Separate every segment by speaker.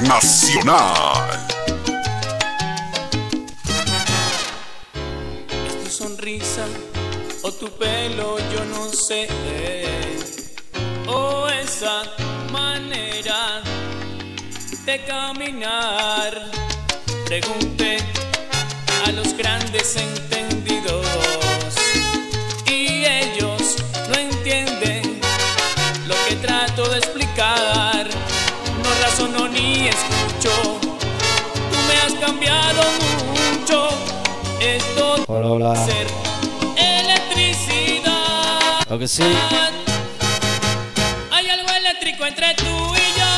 Speaker 1: Internacional.
Speaker 2: Es tu sonrisa o tu pelo, yo no sé. O esa manera de caminar. Pregunté a los grandes entendidos escucho. Tú me has cambiado mucho. Esto
Speaker 3: Hola, hola.
Speaker 2: ser electricidad.
Speaker 3: Lo que sí.
Speaker 2: Hay algo eléctrico entre tú y yo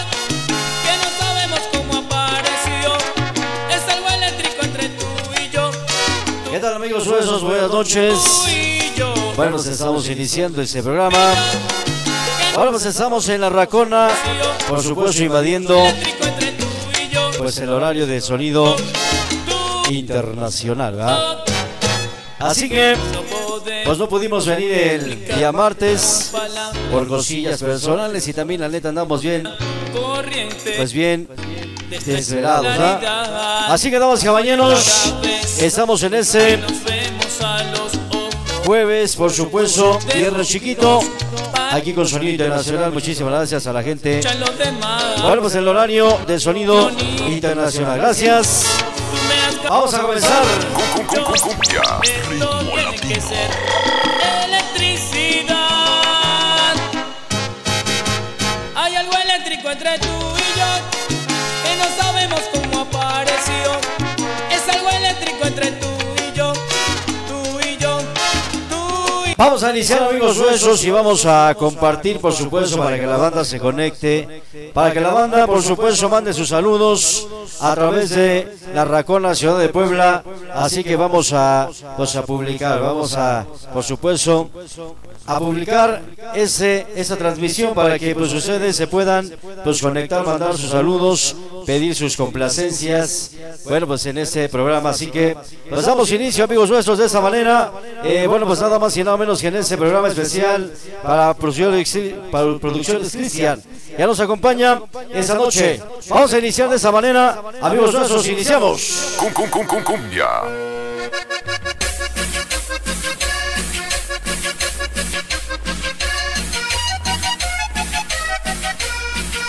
Speaker 2: que no sabemos cómo apareció. Es algo eléctrico entre tú y yo.
Speaker 3: ¿Qué tal amigos huesos? Buenas noches.
Speaker 2: Tú.
Speaker 3: Bueno, pues estamos iniciando este programa. Ahora pues estamos en la Racona, por supuesto invadiendo pues el horario de sonido internacional, ¿verdad? Así que pues no pudimos venir el día martes por cosillas personales y también la neta andamos bien, pues bien desvelados, ¿ah?
Speaker 2: claridad.
Speaker 3: Así que damas caballeros, estamos en
Speaker 2: ojos.
Speaker 3: jueves, por supuesto, viernes chiquito, aquí con Sonido Internacional. Muchísimas gracias a la gente. Bueno, pues el horario de sonido internacional. Gracias. Vamos a comenzar.
Speaker 2: Electricidad. Hay algo eléctrico entre tú
Speaker 3: Vamos a iniciar amigos huesos y vamos a compartir por supuesto para que la banda se conecte, para que la banda por supuesto mande sus saludos a través de la Racona Ciudad de Puebla, así que vamos a pues a publicar, vamos a por supuesto a publicar ese esa transmisión para que pues ustedes se puedan pues conectar, mandar sus saludos, pedir sus complacencias, bueno pues en este programa, así que pues damos inicio amigos nuestros de esta manera, Eh, bueno pues nada más y nada menos que en este programa especial para producciones para Cristian, ya nos acompaña esta noche, vamos a iniciar de esta manera, amigos nuestros, iniciamos.
Speaker 1: Cum, cum, cum, cum, cumbia.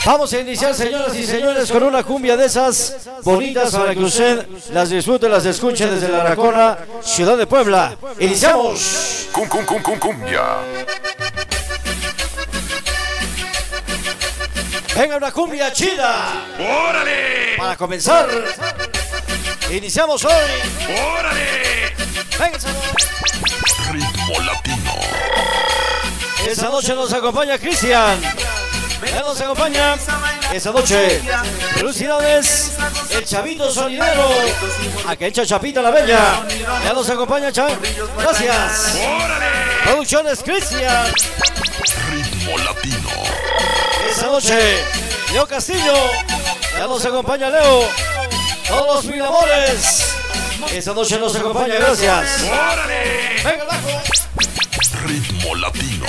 Speaker 3: Vamos a iniciar, señoras y señores, con una cumbia de esas bonitas para que usted las disfrute, las escuche desde la Racona, Ciudad de Puebla. Iniciamos.
Speaker 1: Cum, cum, cum, cum, cumbia.
Speaker 3: Venga, una cumbia chida
Speaker 1: ¡Órale!
Speaker 3: para comenzar. Iniciamos hoy.
Speaker 1: ¡Órale!
Speaker 3: Venga.
Speaker 1: Ritmo latino.
Speaker 3: Esta noche nos acompaña Cristian. Ya nos acompaña esta noche. Felicidades, el chavito sonidero. Aquella chapita la bella. Ya nos acompaña, chaval. Gracias. Producciones Cristian.
Speaker 1: Ritmo latino.
Speaker 3: Esta noche, Leo Castillo. Ya nos acompaña Leo. Todos mil amores. Esta noche nos acompaña, gracias.
Speaker 1: ¡Órale!
Speaker 3: Venga, abajo.
Speaker 1: Ritmo latino.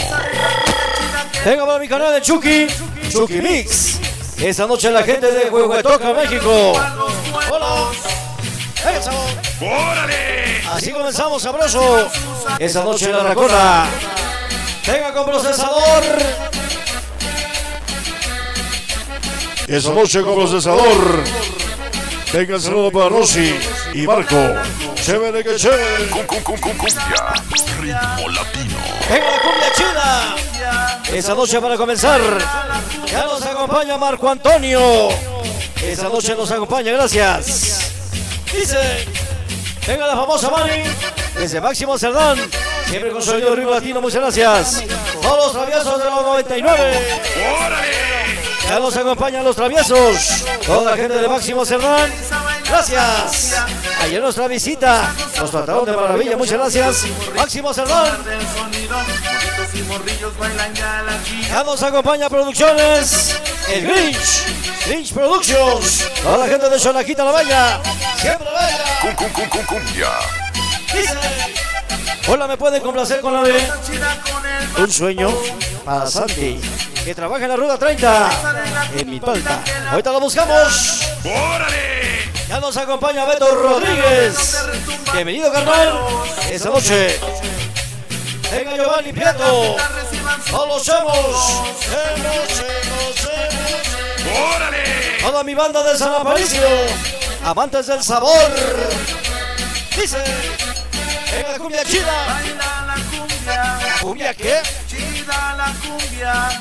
Speaker 3: Venga para mi canal de Chucky. Chucky Mix. Esta noche la gente de Huehuetoca, México. Hola. Venga, sabor.
Speaker 1: ¡Órale!
Speaker 3: Así comenzamos sabroso. Esta noche en la Racona. Venga con procesador.
Speaker 4: Esa noche con procesador. Venga el saludo para Rosy y Marco. Chévere que chévere.
Speaker 1: Cum, cum, cum, cum, cumbia. Ritmo latino.
Speaker 3: Venga la cumbia chida. Esta noche para comenzar. Ya nos acompaña Marco Antonio. Esta noche nos acompaña, gracias. Dice. Venga la famosa Mani. Desde Máximo Cerdán. Siempre con sonido ritmo latino, muchas gracias. Todos los traviesos de los 99.
Speaker 1: ¡Órale!
Speaker 3: Ya nos acompañan los traviesos. Toda la gente de Máximo Cerdán. Gracias. Ayer nuestra visita. Nos trataron de maravilla. Muchas gracias. Máximo. Ya nos acompaña Producciones. El Grinch. Grinch Productions. Toda la gente de Sonaquita La Bella. Siempre. Dice. Hola, ¿me pueden complacer con la de Un sueño para Santi? que trabaja en la ruta 30, en mi palta. Ahorita lo buscamos.
Speaker 1: ¡Órale!
Speaker 3: Ya nos acompaña Beto Rodríguez. Bienvenido, carnal. Esta noche. Venga, Giovanni. Hemos, hemos, hemos.
Speaker 1: ¡Órale!
Speaker 3: Toda mi banda de San Aparicio. Amantes del sabor. Dice. Venga, la cumbia chida.
Speaker 5: Baila la cumbia,
Speaker 3: ¿Cumbia qué?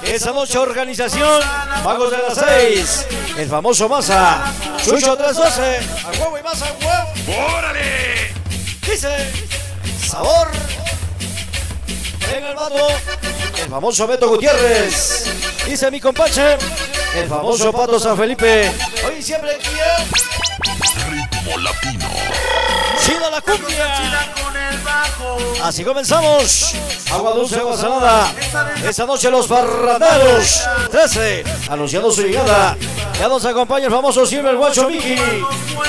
Speaker 3: Esa noche organización, Magos de las Seis, el famoso Masa, Chucho 312, a huevo y masa a huevo.
Speaker 1: ¡Órale!
Speaker 3: Dice, sabor. Venga el vato, el famoso Beto Gutiérrez. Dice mi compache, el famoso Pato San Felipe. Hoy siempre
Speaker 1: Ritmo latino.
Speaker 3: chida la cumbia. Así comenzamos. Agua dulce, agua salada. Esta noche los parranderos. 13. Anunciando su llegada. Ya nos acompaña el famoso Silver Guacho Miki.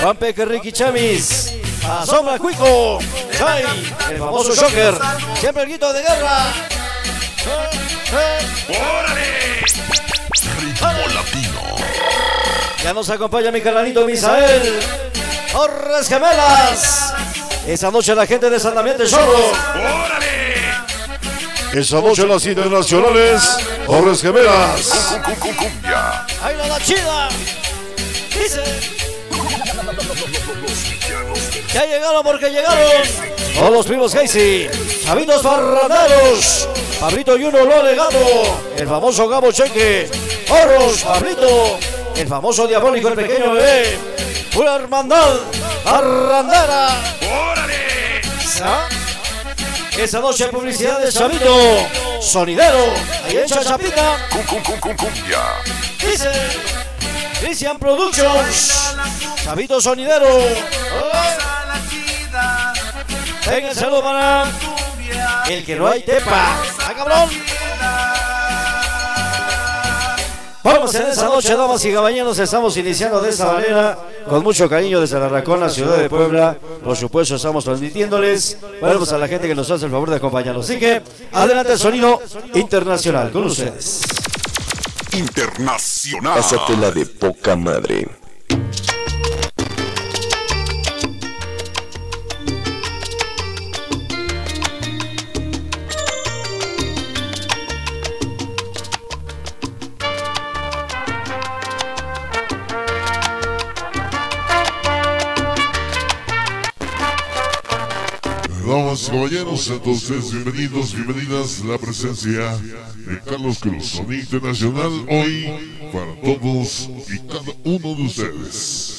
Speaker 3: Juan Peque Ricky Chamis. Asombra Cuico. Jai. El famoso Shocker. Siempre el grito de guerra.
Speaker 1: ¡Órale! Ritmo latino.
Speaker 3: Ya nos acompaña mi carnalito Misael. Torres Gemelas. Esa noche la gente de San Damián de.
Speaker 1: ¡Órale!
Speaker 4: Esa noche las internacionales, Torres Gemelas.
Speaker 3: ¡Ahí la da chida! Dice. Ya llegaron porque llegaron. Todos los primos Casey. Chavitos Farranderos. Pablito Yuno lo ha legado. El famoso Gabo Cheque. Oros, Pablito. El famoso diabólico, el pequeño bebé. Una hermandad. Arrandera.
Speaker 1: ¡Órale!
Speaker 3: Esa noche publicidad de Chavito. Sonidero. Ahí en Chachapita.
Speaker 1: Cum, cum, cum, cum, cumbia.
Speaker 3: Dice Christian Productions, Chavito Sonidero. Venga saludo para el que no hay tepa. ¡Ah, cabrón! Vamos en esa noche, damas y caballeros, estamos iniciando de esa manera, con mucho cariño desde la Racona, ciudad de Puebla. Por supuesto, estamos transmitiéndoles. Pues a la gente que nos hace el favor de acompañarnos. Así que, adelante el sonido internacional con ustedes.
Speaker 1: Internacional.
Speaker 6: Pásatela de poca madre.
Speaker 7: Damas caballeros, entonces bienvenidos, bienvenidas a la presencia de Carlos Cruz, Sonido Internacional, hoy para todos y cada uno de ustedes.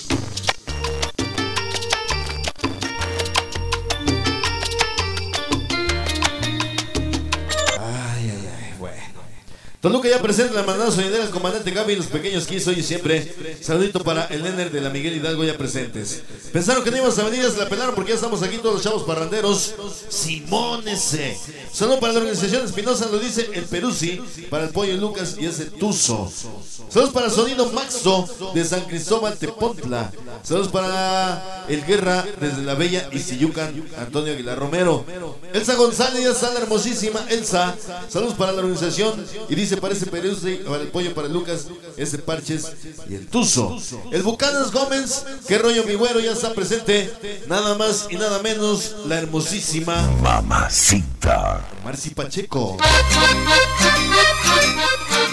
Speaker 8: Toluca ya presenta la mandada sonidera del comandante Gaby y los pequeños quiso hoy y siempre. Saludito para el Ener de la Miguel Hidalgo ya presentes. Pensaron que no íbamos a venir, ya se la pelaron porque ya estamos aquí todos los chavos parranderos. Simónese. Saludo para la organización Espinosa, lo dice el Peruzzi, para el Pollo Lucas y ese Tuzo. Saludos para Sonido Maxo de San Cristóbal Tepontla. Saludos para el Guerra desde la Bella Isiyucan, Antonio Aguilar Romero. Elsa González, ya está la hermosísima Elsa. Saludos para la organización y dice para ese Peruzzi, para el Pollo, para el Lucas, ese Parches y el Tuzo. El Bucanas Gómez, qué rollo mi güero, ya está presente. Nada más y nada menos la hermosísima
Speaker 6: Mamacita.
Speaker 8: Marci Pacheco.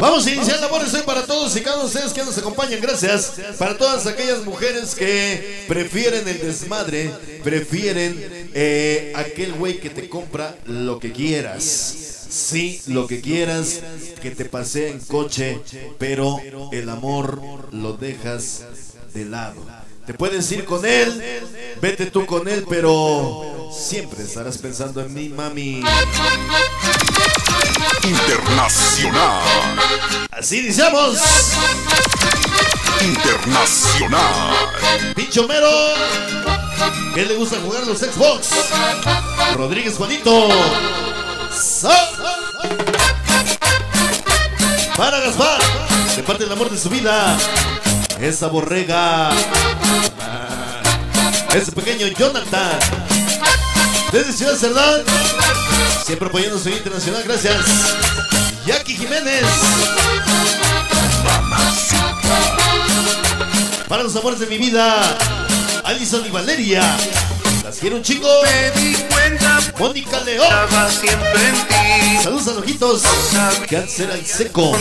Speaker 8: Vamos a iniciar labores hoy para todos y cada uno de ustedes que nos acompañan. Gracias. Para todas aquellas mujeres que prefieren el desmadre, prefieren eh, aquel güey que te compra lo que quieras. Sí, lo que quieras, que te pasee en coche, pero el amor lo dejas de lado. Te puedes ir con él, vete tú con él, pero siempre estarás pensando en mí, mami.
Speaker 1: Internacional.
Speaker 8: Así iniciamos.
Speaker 1: Internacional.
Speaker 8: Pincho Mero. ¿Qué le gusta jugar los Xbox? Rodríguez Juanito. Sa- Para Gaspar. De parte del amor de su vida. Esa borrega. Ese pequeño Jonathan. Desde Ciudad Cerdán. Siempre apoyando su internacional. Gracias. Jackie Jiménez. Para los amores de mi vida. Alison y Valeria. Las quiero un chico.
Speaker 5: Me di cuenta,
Speaker 8: Mónica León.
Speaker 5: estaba siempre en ti.
Speaker 8: Saludos a los ojitos. Cáncer al seco.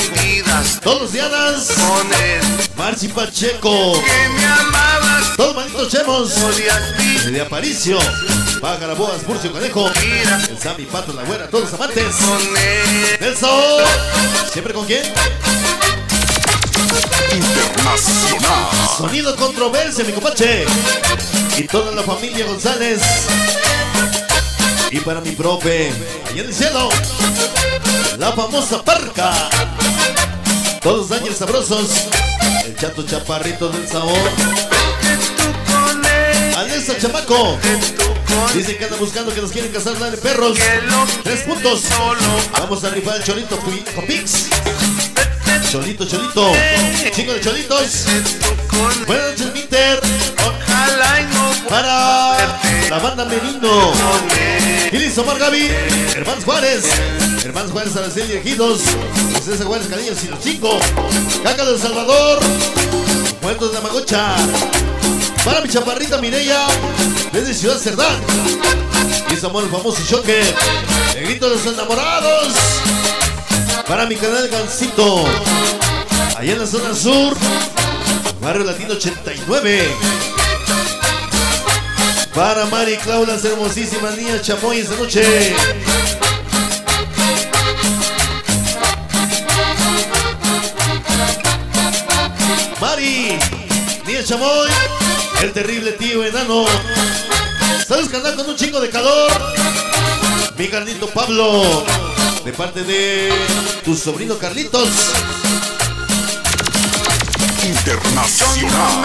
Speaker 8: Todos Dianas.
Speaker 5: con él.
Speaker 8: Marci Pacheco.
Speaker 5: Que me amabas,
Speaker 8: Todos malditos chemos. De Aparicio. Pájara, Boas, Murcio, Conejo. El Sammy, Pato, la güera, todos amantes.
Speaker 5: con él.
Speaker 8: Nelson. ¿Siempre con quién?
Speaker 1: Internacional.
Speaker 8: Sonido controversia, mi copache. Y toda la familia González. Y para mi profe, allá en el cielo, la famosa parca. Todos daños sabrosos. El chato chaparrito del sabor. Alessa Chamaco. Dicen que anda buscando que nos quieren casar, dale perros. Tres puntos. Vamos a rifar el cholito Pi- Copix. Cholito, cholito. Chico de cholitos. Buenas noches,
Speaker 5: vuelva
Speaker 8: Para la banda Merino. Ilis Omar Gaby. Hermanos Juárez. Hermanos Juárez Araceli Ejidos. César Juárez Cariños y los cinco. Caca del Salvador. Muertos de la. Para mi chaparrita Mireya. Desde Ciudad Cerdán. Y su amor el famoso choque. El grito de los enamorados. Para mi canal Gancito. Allá en la zona sur. Barrio Latino 89. Para Mari Clau, las hermosísimas niñas Chamoy esta noche. Mari, niña Chamoy, el terrible tío enano. ¿Sabes que andar con un chingo de calor? Mi carnito Pablo, de parte de tu sobrino Carlitos.
Speaker 1: Internacional.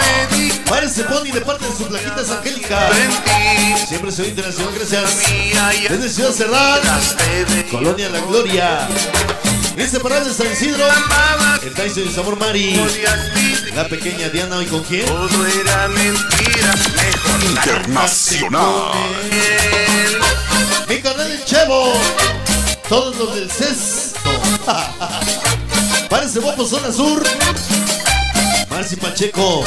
Speaker 8: Parece Pony de parte de su plaquitas Angélica. Siempre soy internacional, gracias. Desde Ciudad Cerdán,
Speaker 5: de
Speaker 8: Colonia La Gloria. Inseparable San Isidro, el Tyson y Sabor Mari. La pequeña Diana, ¿y con quién?
Speaker 5: Todo era mentira, mejor
Speaker 1: Internacional.
Speaker 8: Mi canal el Chevo. Todos los del cesto. Parece Bopo Zona Sur. Marci Pacheco.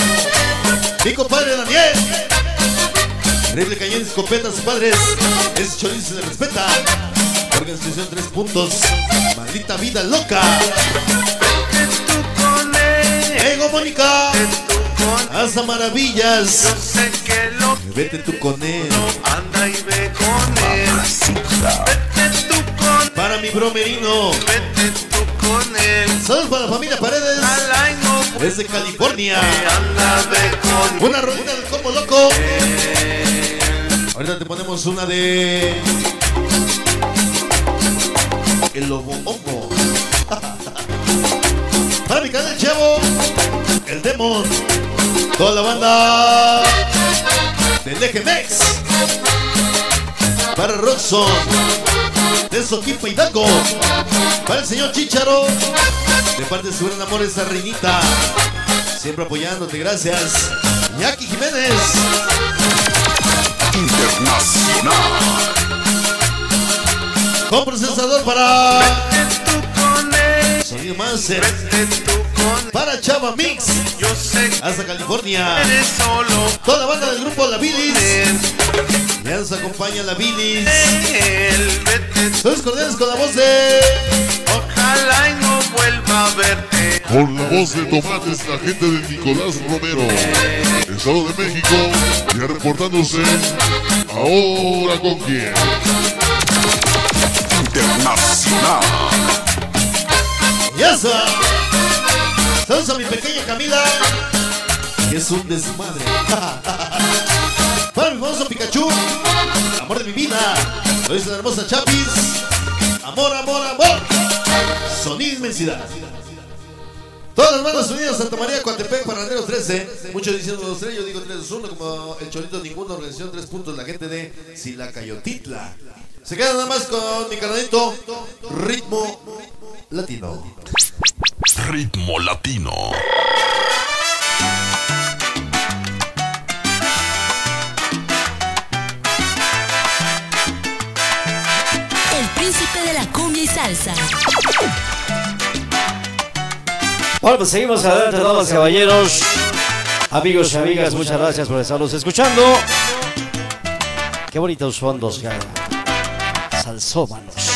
Speaker 8: Mi compadre Daniel. Terrible Cañón escopeta a sus padres. Ese chorizo se le respeta. Organización Tres Puntos. Maldita vida loca. Mónica. Hasta maravillas.
Speaker 5: Yo sé que lo
Speaker 8: Vete tú con él.
Speaker 5: anda y ve con él. Vete tú con él,
Speaker 8: Para mi bromerino.
Speaker 5: vete tú con él.
Speaker 8: Saludos para la familia Paredes. Desde California.
Speaker 5: anda ve con
Speaker 8: Una rolita del combo loco. Ahorita te ponemos una de. El lobo hongo. Para mi canal Chavo. El Demon. Toda la banda. Del Eje Mex. Para Roxon. De Soquipa Hidalgo. Para el señor Chicharo. De parte de su gran amor, esa reinita. Siempre apoyándote, gracias. Jackie Jiménez.
Speaker 1: Internacional.
Speaker 8: Con procesador para. Sonido Master. Para Chava Mix.
Speaker 5: Yo sé que
Speaker 8: Hasta California.
Speaker 5: eres solo
Speaker 8: Toda la banda del grupo La Bilis. Ya nos acompaña La Bilis. Todos cordiales con la voz de.
Speaker 5: Ojalá y no vuelva a verte.
Speaker 7: Con la voz de Tomates, la gente de Nicolás Romero, Estado de México, ya reportándose. Ahora con quién.
Speaker 1: Internacional.
Speaker 8: Ya está. Saludos a mi pequeña Camila. Que es un desmadre. Para mi famoso Pikachu. Amor de mi vida. Lo dice la hermosa Chapis. Amor, amor, amor. Sonido inmensidad. Todas las bandas unidas, Santa María, Coatepec, Parranderos 13. Muchos diciendo 2 3, yo digo 3 2 1, como el Cholito ninguna organización 3 puntos, la gente de Silacayotitla. Se queda nada más con mi carnalito Ritmo Latino.
Speaker 1: Ritmo Latino.
Speaker 9: El príncipe de la cumbia y salsa.
Speaker 3: Bueno, pues seguimos adelante, damas caballeros. Amigos y amigas, muchas gracias por estarnos escuchando. Qué bonitos fondos,
Speaker 5: cara. alzómanos.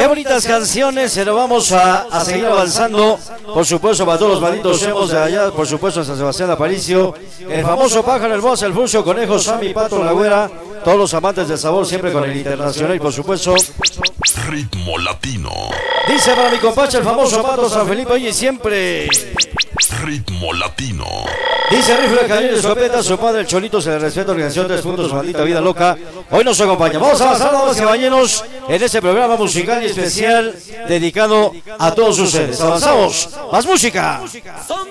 Speaker 3: Qué bonitas canciones, pero vamos a, a seguir avanzando. Por supuesto, para todos los malditos hemos de allá, por supuesto, en San Sebastián Aparicio. El famoso pájaro, el boss, el furcio, conejo, Sammy, pato, la güera. Todos los amantes del sabor, siempre con el internacional y por supuesto.
Speaker 1: Ritmo latino.
Speaker 3: Dice para mi compacha el famoso pato San Felipe, oye, siempre.
Speaker 1: Ritmo latino.
Speaker 3: Dice Rifle Cañón de Escopeta, su padre el Cholito se le respeta organización tres puntos, maldita vida loca. Hoy nos acompaña. Vamos a avanzar, damas y caballeros, en este programa musical y especial dedicado a todos ustedes. Avanzamos. Más música.
Speaker 5: Son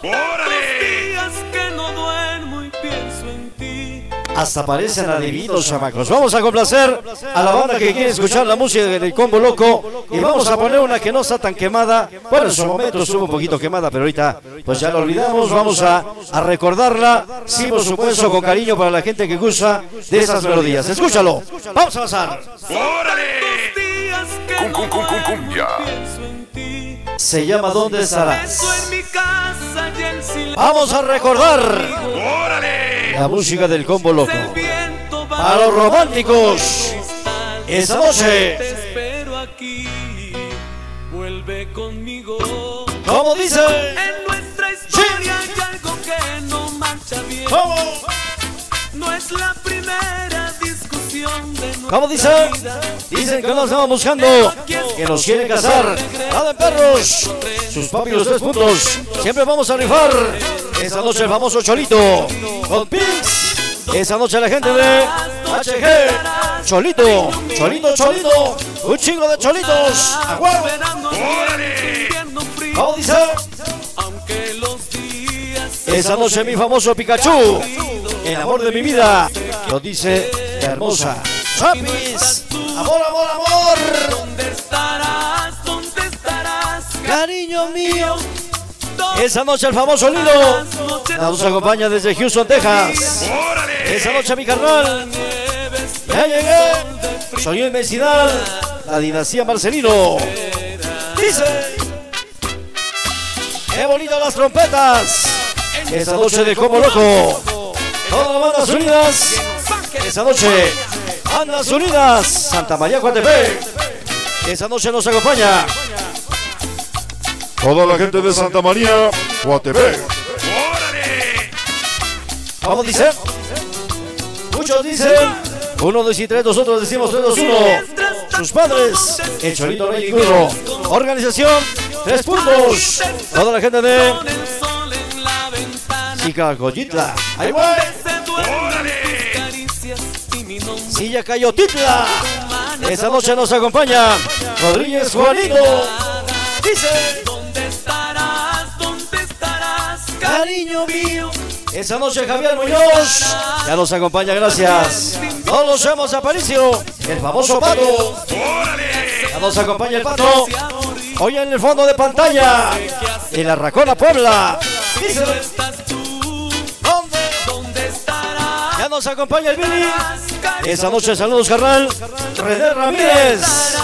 Speaker 3: Hasta parecen adivinos, chamacos. Vamos a complacer a la banda que quiere escuchar la música del combo loco. Y vamos a poner una que no está tan quemada. Bueno, en su momento estuvo un poquito quemada, pero ahorita pues ya la olvidamos. Vamos a, a recordarla. Sí, por supuesto, con cariño para la gente que gusta de esas melodías. Escúchalo. Vamos a avanzar.
Speaker 5: Días que
Speaker 1: Cum, cum, cum, cum, cumbia.
Speaker 3: Se llama ¿Dónde estarás? Vamos a recordar la música del combo loco. Para los románticos. Esa noche,
Speaker 5: Te espero aquí. Vuelve conmigo.
Speaker 3: como dice.
Speaker 5: En nuestra historia hay algo que no marcha bien.
Speaker 3: ¿Cómo?
Speaker 5: No es la primera
Speaker 3: ¿Cómo dice? Dicen que nos estamos buscando, que nos quieren casar. Nada de perros. Sus papi los tres puntos. Siempre vamos a rifar. Esa noche el famoso Cholito. Con Pix. Esa noche la gente de HG. Cholito. Cholito, Cholito. Un chingo de cholitos.
Speaker 5: Frío.
Speaker 3: ¿Cómo noche mi famoso Pikachu. El amor de mi vida. Lo dice hermosa. Chapis. Amor, amor, amor.
Speaker 5: ¿Dónde estarás? ¿Dónde estarás?
Speaker 3: Cariño mío.
Speaker 5: ¿Dónde
Speaker 3: Esa noche el famoso Lilo nos acompaña desde Houston, Texas. Esa noche mi carnal. Ya llegué. Soy inmensidad. La dinastía Marcelino. Dice. Qué bonitas las trompetas. Esa noche de Como Loco. Todas las bandas unidas. Esa noche. Bandas unidas. Santa María Coatepec. Esa noche nos acompaña.
Speaker 4: Toda la gente de Santa María, Guatepec.
Speaker 3: ¿Cómo dice? Muchos dicen 1, 2 y 3, nosotros decimos 3, 2, 1. Sus padres, el Cholito Rey Curro. Organización, 3 puntos. Toda la gente de? Chicagoyitla. Ahí voy.
Speaker 5: Mi nombre.
Speaker 3: Silla Cayotitla. Esta noche nos acompaña Rodríguez Juanito. Dice,
Speaker 5: ¿Dónde estarás? ¿Dónde estarás?
Speaker 3: cariño mío. Esa noche Javier Muñoz ya nos acompaña, gracias. Todos hemos Aparicio, el famoso pato. Ya nos acompaña el pato. Hoy en el fondo de pantalla, en la Racona Puebla. Dice, nos acompaña el Billy. Esa noche saludos, carnal. René Ramírez.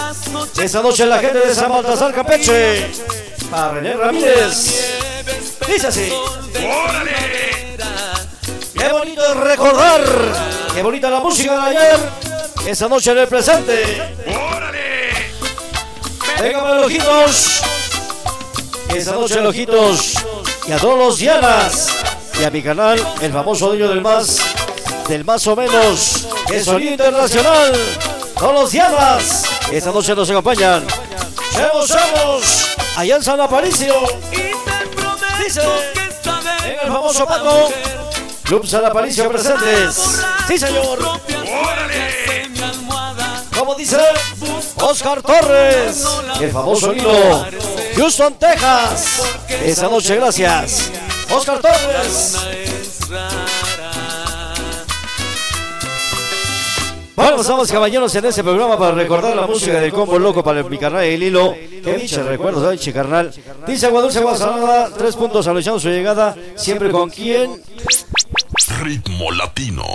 Speaker 3: Esa noche la gente de San Baltasar, Campeche. Para René Ramírez. Dice así. Qué bonito es recordar. Qué bonita la música de ayer. Esa noche en el presente. Véngame los ojitos. Esa noche los ojitos. Y a todos los Dianas. Y a mi canal, el famoso dueño del más. Del más o menos. El sonido internacional. Todos los Dianas. Esta noche nos acompañan. ¡Chemos, chemos! Allá en San Aparicio. Dice,
Speaker 5: esta
Speaker 3: en el famoso Paco. Club San Aparicio presentes. Sí, señor.
Speaker 5: almohada
Speaker 3: Como dice Oscar Torres, el famoso Lilo, Houston, Texas. Esa noche, gracias. Oscar Torres. Bueno, estamos caballeros en este programa para recordar la música del combo loco para el mi carnal y el hilo. Que biche recuerdos, ¿sabes, che carnal? Dice Aguadulce Guasalada, tres puntos anunciando su llegada. Siempre con quién.
Speaker 1: Ritmo latino.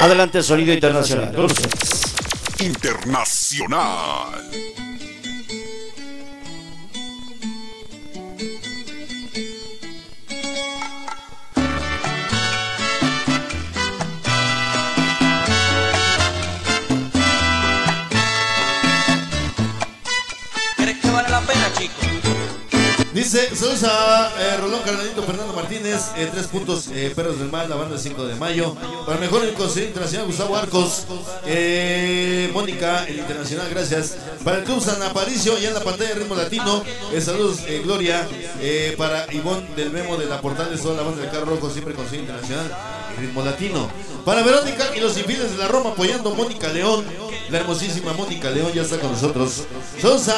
Speaker 3: Adelante, sonido internacional.
Speaker 1: Internacional.
Speaker 8: Dice, saludos a eh, Rolón Carnalito Fernando Martínez, eh, tres puntos, eh, Perros del Mal, la banda 5 de mayo. Para mejor el Consejo Internacional, Gustavo Arcos, Mónica, el Internacional, gracias. Para el Club San Aparicio, ya en la pantalla de Ritmo Latino, saludos Gloria. Para Ivonne del Memo de la Portales, toda la banda del Carro Rojo, siempre Consejo Internacional Ritmo Latino. Para Verónica y los infieles de la Roma, apoyando Mónica León. La hermosísima Mónica León ya está con nosotros. Saludos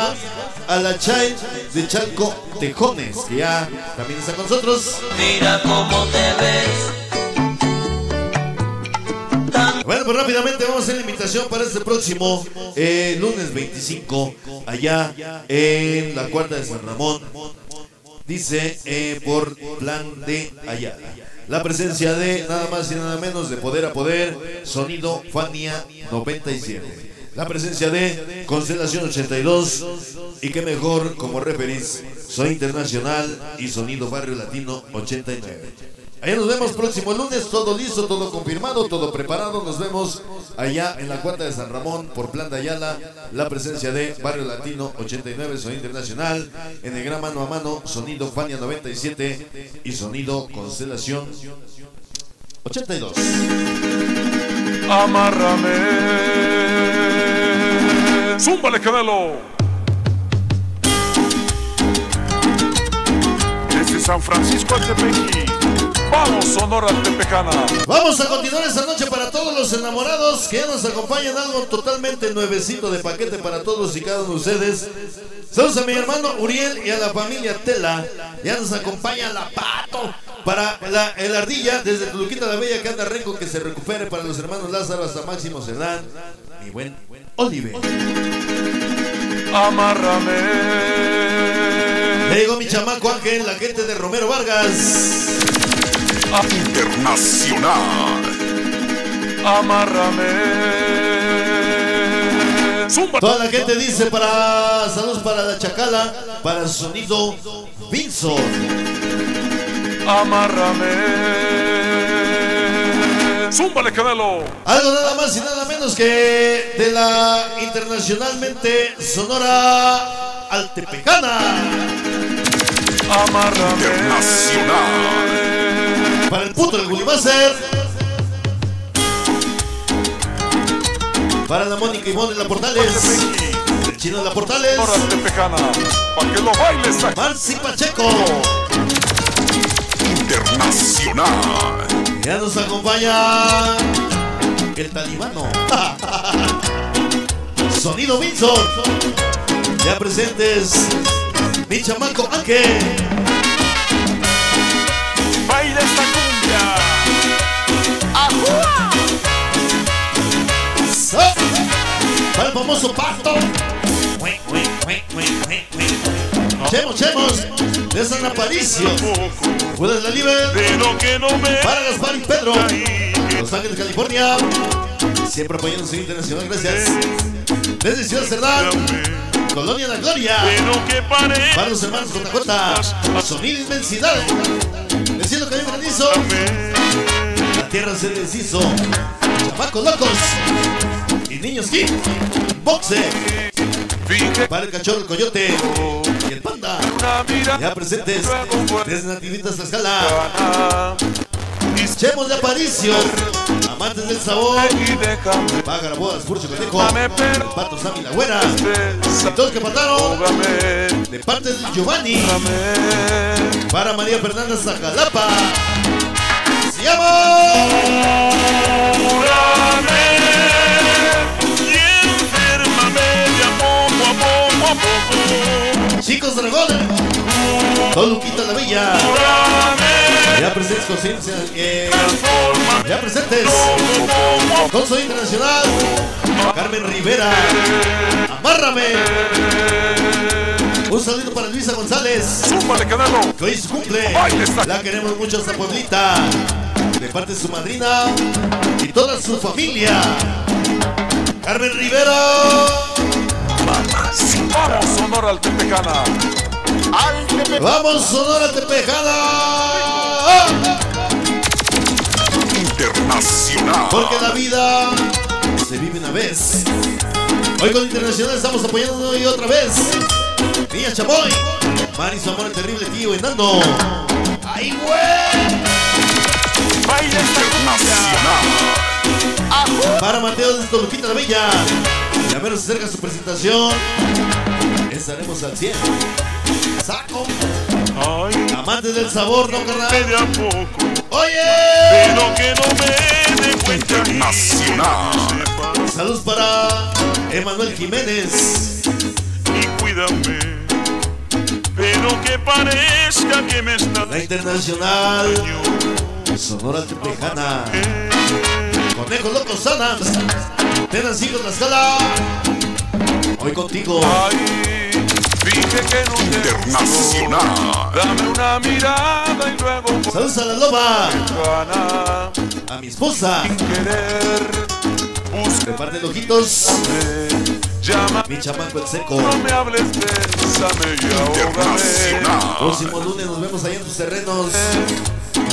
Speaker 8: a, la Chay de Chalco Tejones, que ya también está con nosotros.
Speaker 2: Mira cómo te ves.
Speaker 8: Bueno, pues rápidamente vamos a hacer la invitación para este próximo eh, lunes 25, allá en la cuarta de San Ramón. Dice eh, por plan de allá. La presencia de nada más y nada menos de poder a poder, sonido Fania 97. La presencia de Constelación 82 y que mejor como referís, Soy Internacional y Sonido Barrio Latino 89. Allá nos vemos próximo lunes, todo listo, todo confirmado, todo preparado. Nos vemos allá en la cuarta de San Ramón por Plan de Ayala. La presencia de Barrio Latino 89, Sonido Internacional. En el gran mano a mano, Sonido Fania 97 y Sonido Constelación 82.
Speaker 7: Amárrame. Zúmbale, Canelo. Desde San Francisco al Tepeji. Vamos, Sonora Tepecana.
Speaker 8: Vamos a continuar esta noche para todos los enamorados que nos acompañan. Algo totalmente nuevecito de paquete para todos y cada uno de ustedes. Saludos a mi hermano Uriel y a la familia Tela. Ya nos acompaña la Pato. Para la, el Ardilla, desde Toluquita la Bella, que anda renco, que se recupere. Para los hermanos Lázaro hasta Máximo Cerdán. Mi buen Olive.
Speaker 7: Amárrame.
Speaker 8: Le llegó mi chamaco Ángel, la gente de Romero Vargas.
Speaker 1: Internacional.
Speaker 7: Amárrame. Zumba.
Speaker 8: Toda la gente dice para saludos para la Chacala, para el sonido Vinson.
Speaker 7: Amárrame. Zúmbale, Canelo.
Speaker 8: Algo nada más y nada menos que de la internacionalmente sonora altepecana.
Speaker 7: Amárrame.
Speaker 1: Internacional.
Speaker 8: Para el puto del Gullimaster. Para la Mónica Ivonne de la Portales. El chino de la Portales.
Speaker 7: Sonora Tepecana. Pa' que lo bailes.
Speaker 8: Marci Pacheco.
Speaker 1: Internacional.
Speaker 8: Ya nos acompaña el talibano. Sonido Vinson. Ya presentes mi chamaco Ángel.
Speaker 7: Baila esta cumbia.
Speaker 8: So- Para el famoso pato. Chemos, chemos. De San Aparicio. Jueves la libre. Para Gaspar y Pedro. Los Ángeles, California. Siempre apoyando su internacional. Gracias. Desde Ciudad Cerdán. Colonia La Gloria. Para los hermanos JJ, sonido inmensidad. El cielo cayó granizo, la tierra se deshizo. Chamacos locos y niños hip. Boxe para el cachorro, el coyote y el Ya presentes desde Nativitas Tlaxcala. Chemos de Aparicio, amantes del sabor. Págara bodas, Furcio
Speaker 7: perdón.
Speaker 8: pato Sammy la güera. Y todos que
Speaker 7: Ahógame.
Speaker 8: de parte de Giovanni. Para María Fernanda Zajalapa. Se llama.
Speaker 7: Cúrame y enfermame de a poco a poco a poco.
Speaker 8: Chicos Dragón. Toluquita la Bella.
Speaker 7: Cúrame
Speaker 8: Ya presentes con Sonido eh, ya presentes con Sonido Internacional. Carmen Rivera. Amárrame. Un saludo para Luisa González.
Speaker 7: Súmale, Canelo.
Speaker 8: Que hoy es su cumple. La queremos mucho esta Pueblita. De parte de su madrina y toda su familia. Carmen Rivera.
Speaker 7: Vamos, Sonora al Tepecana.
Speaker 8: Vamos, Sonora Tepejana.
Speaker 1: Internacional.
Speaker 8: Porque la vida se vive una vez. Hoy con Internacional estamos apoyando hoy otra vez. Niña Chamoy. Mari, su amor, el terrible tío Enano. ¡Ay, güey!
Speaker 7: Baila esta
Speaker 1: Internacional.
Speaker 8: Para Mateo de Toluquita la Bella. Ya menos se acerca su presentación. Estaremos al 100. Saco.
Speaker 7: Ay,
Speaker 8: Amantes del sabor, no carnal.
Speaker 7: de a poco.
Speaker 8: Oye.
Speaker 7: Pero que no me dé cuenta.
Speaker 1: Internacional.
Speaker 8: Saludos para Emanuel Jiménez.
Speaker 7: y cuídame. Pero que parezca que me está
Speaker 8: La Internacional. Sonora Tepejana. Conejos Locos Sanas. Tenas hijos la escala. Hoy contigo.
Speaker 7: Ay, dije que no te
Speaker 1: Internacional.
Speaker 7: Dame una mirada y luego
Speaker 8: Saludos a la loba. A mi esposa.
Speaker 7: querer.
Speaker 8: De parte de Ojitos.
Speaker 7: Llama,
Speaker 8: Mi chamaco el seco.
Speaker 7: no me hables, bésame y.
Speaker 1: Internacional.
Speaker 8: Próximo lunes nos vemos allá en tus terrenos.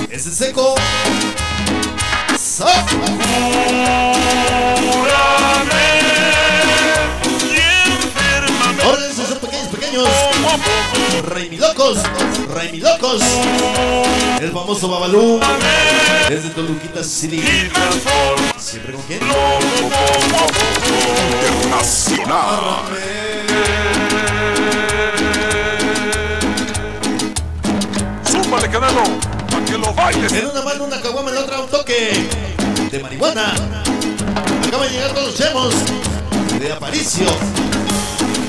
Speaker 8: Es el seco. So-
Speaker 7: Cúrame y enfermame
Speaker 8: Órdense, son pequeños, pequeños.
Speaker 7: poco a poco.
Speaker 8: Raimi Locos. Raimi Locos. El famoso Babalú. Desde Toluquita City. Siempre con quién?
Speaker 1: Internacional.
Speaker 7: Súmale, Canelo, para que lo bailes.
Speaker 8: Una mano una caguama, en la otra un toque de marihuana. Acaban de llegar todos los chemos de Aparicio.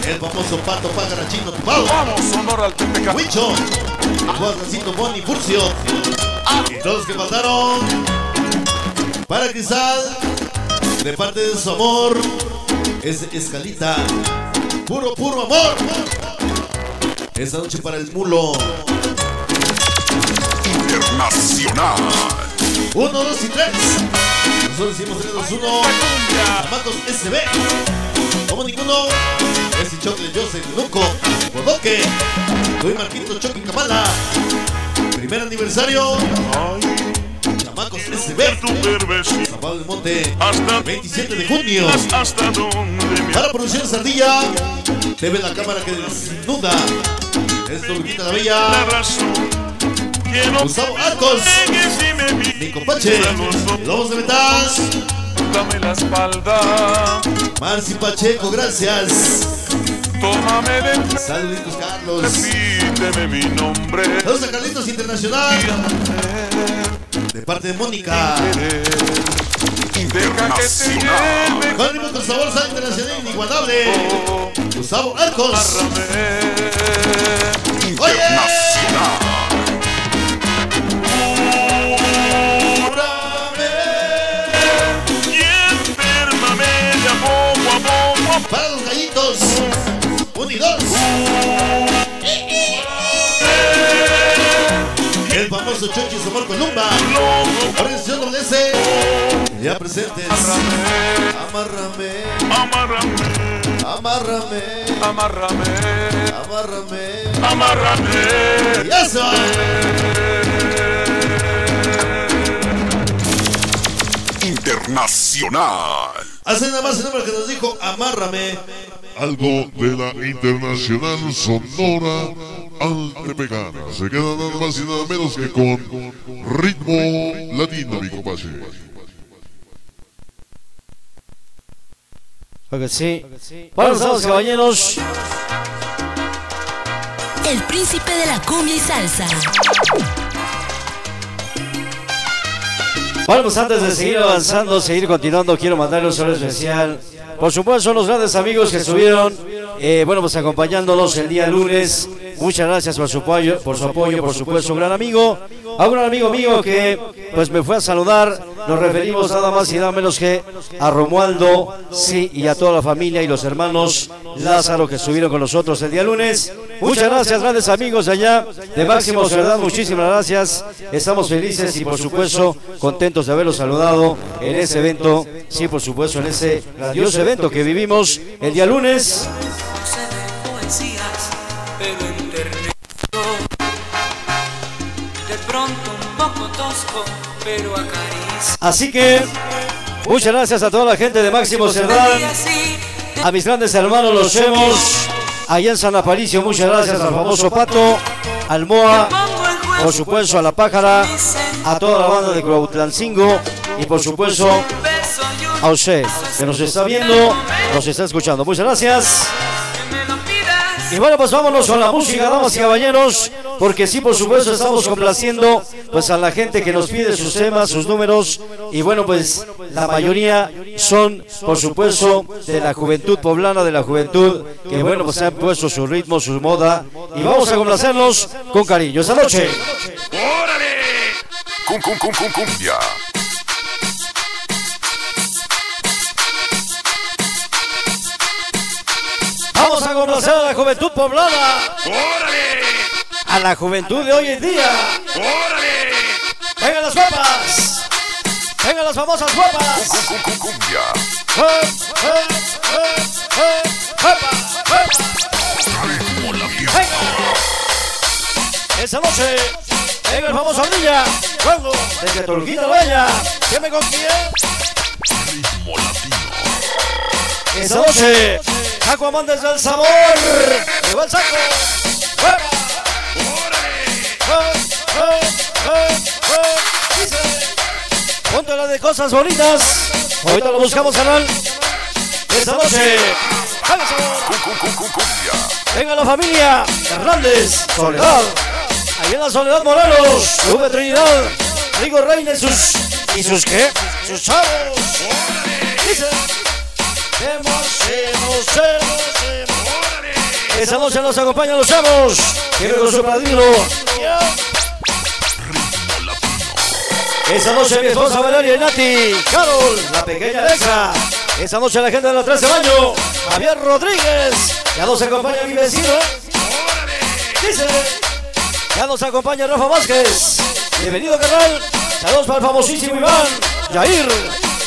Speaker 8: El famoso pato pagarachino tupado.
Speaker 7: Vamos, Sonora al Tepecán.
Speaker 8: Huicho. El Juancito Boni Furcio. Y todos los que faltaron. Para Cristal. De parte de su amor. Es Escalita. Puro, puro amor. Esta noche para el mulo.
Speaker 1: Internacional.
Speaker 8: Uno, dos y tres. Nosotros decimos 3, 2, 1. Chamacos SB. Como ninguno. Ese chocolate Joseph Luco. Bodoque. Soy Marquito Choque Kamala. Primer aniversario. Chamacos SB. San Pablo del Monte.
Speaker 7: Hasta
Speaker 8: 27 de junio.
Speaker 7: Hasta donde me
Speaker 8: Para Producción Sardilla. Te ve la cámara que desnuda. Es Toluquita la
Speaker 7: la
Speaker 8: Bella. Gustavo Arcos. Nico Pache. Lobos de Metal.
Speaker 7: Dame la espalda.
Speaker 8: Marci Pacheco, gracias.
Speaker 7: Tómame de
Speaker 8: Saluditos, Carlos.
Speaker 7: Repíteme mi nombre.
Speaker 8: Saludos a Carlitos Internacional. De parte de Mónica.
Speaker 1: Internacional.
Speaker 7: lleve.
Speaker 8: Con sabor, sal internacional inigualable. Gustavo Arcos. Oye. El famoso Chochi Somor Columba. Organización WS. Ya presentes. Amárrame.
Speaker 7: Amárrame.
Speaker 8: Amárrame.
Speaker 7: Amárrame.
Speaker 8: Amárrame.
Speaker 7: Amárrame.
Speaker 8: Y eso.
Speaker 1: Internacional.
Speaker 8: Hace nada más el nombre que nos dijo Amárrame.
Speaker 7: Algo de la internacional sonora altepecana. Se queda nada más y nada menos que con ritmo latino, mi compadre.
Speaker 3: Que sí. Bueno, damas y caballeros.
Speaker 9: El príncipe de la cumbia y salsa.
Speaker 3: Bueno, pues antes de seguir avanzando, seguir continuando, quiero mandarle un saludo especial. Por supuesto, son los grandes amigos que estuvieron, eh, bueno, pues acompañándonos el día lunes Muchas gracias por su apoyo, por su apoyo, por supuesto, un gran amigo. A un gran amigo mío que pues me fue a saludar. Nos referimos nada más y nada menos que a Romualdo, sí, y a toda la familia y los hermanos Lázaro que estuvieron con nosotros el día lunes. Muchas gracias, grandes amigos de allá de Máximo Ciudad. Muchísimas gracias. Estamos felices y por supuesto contentos de haberlos saludado en ese evento. Sí, por supuesto, en ese grandioso evento que vivimos el día lunes. Así que muchas gracias a toda la gente de Máximo Cerdán, a mis grandes hermanos los Chemos, allá en San Aparicio, muchas gracias al famoso Pato, al Moa, por supuesto a la Pájara, a toda la banda de Cuautlancingo y por supuesto a usted que nos está viendo, nos está escuchando. Muchas gracias. Y bueno, pues vámonos con la música, damas y caballeros, porque sí, por supuesto, estamos complaciendo pues a la gente que nos pide sus temas, sus números, y bueno, pues la mayoría son, por supuesto, de la juventud poblana, de la juventud, que bueno, pues han puesto su ritmo, su moda, y vamos a complacerlos con cariño. Esta noche,
Speaker 1: ¡Órale! Cum, cum, cum, cum, cumbia.
Speaker 3: A la juventud poblana,
Speaker 1: ¡Órale!
Speaker 3: a la juventud de hoy en día.
Speaker 1: ¡Órale!
Speaker 3: ¡Vengan las guapas! ¡Vengan las famosas guapas!
Speaker 1: Cum, cum, cum, cumbia.
Speaker 3: Esa noche, venga el famoso Ardilla, luego desde Turquita Bella, ¿quién me
Speaker 1: latino.
Speaker 3: Esa noche, Jaco Amantes del Sabor, llegó el saco. ¡Fuera! Dice, Ponte la de cosas bonitas, ahorita lo buscamos canal. Esa noche, venga el la familia Hernández, Soledad, ahí en la Soledad Morelos, V Trinidad, Rigo Reina y sus. ¿Y sus qué? Sus chavos. Dice. Esa noche nos acompañan los chavos. Que con su padrino. Esa noche mi esposa Valeria y Nati, Carol, la pequeña Alexa. Esa noche la gente de la 13 baño, Javier Rodríguez. Ya nos acompaña mi vecino. Dice, ya nos acompaña Rafa Vázquez. Bienvenido, carnal. Saludos para el famosísimo Iván, Jair,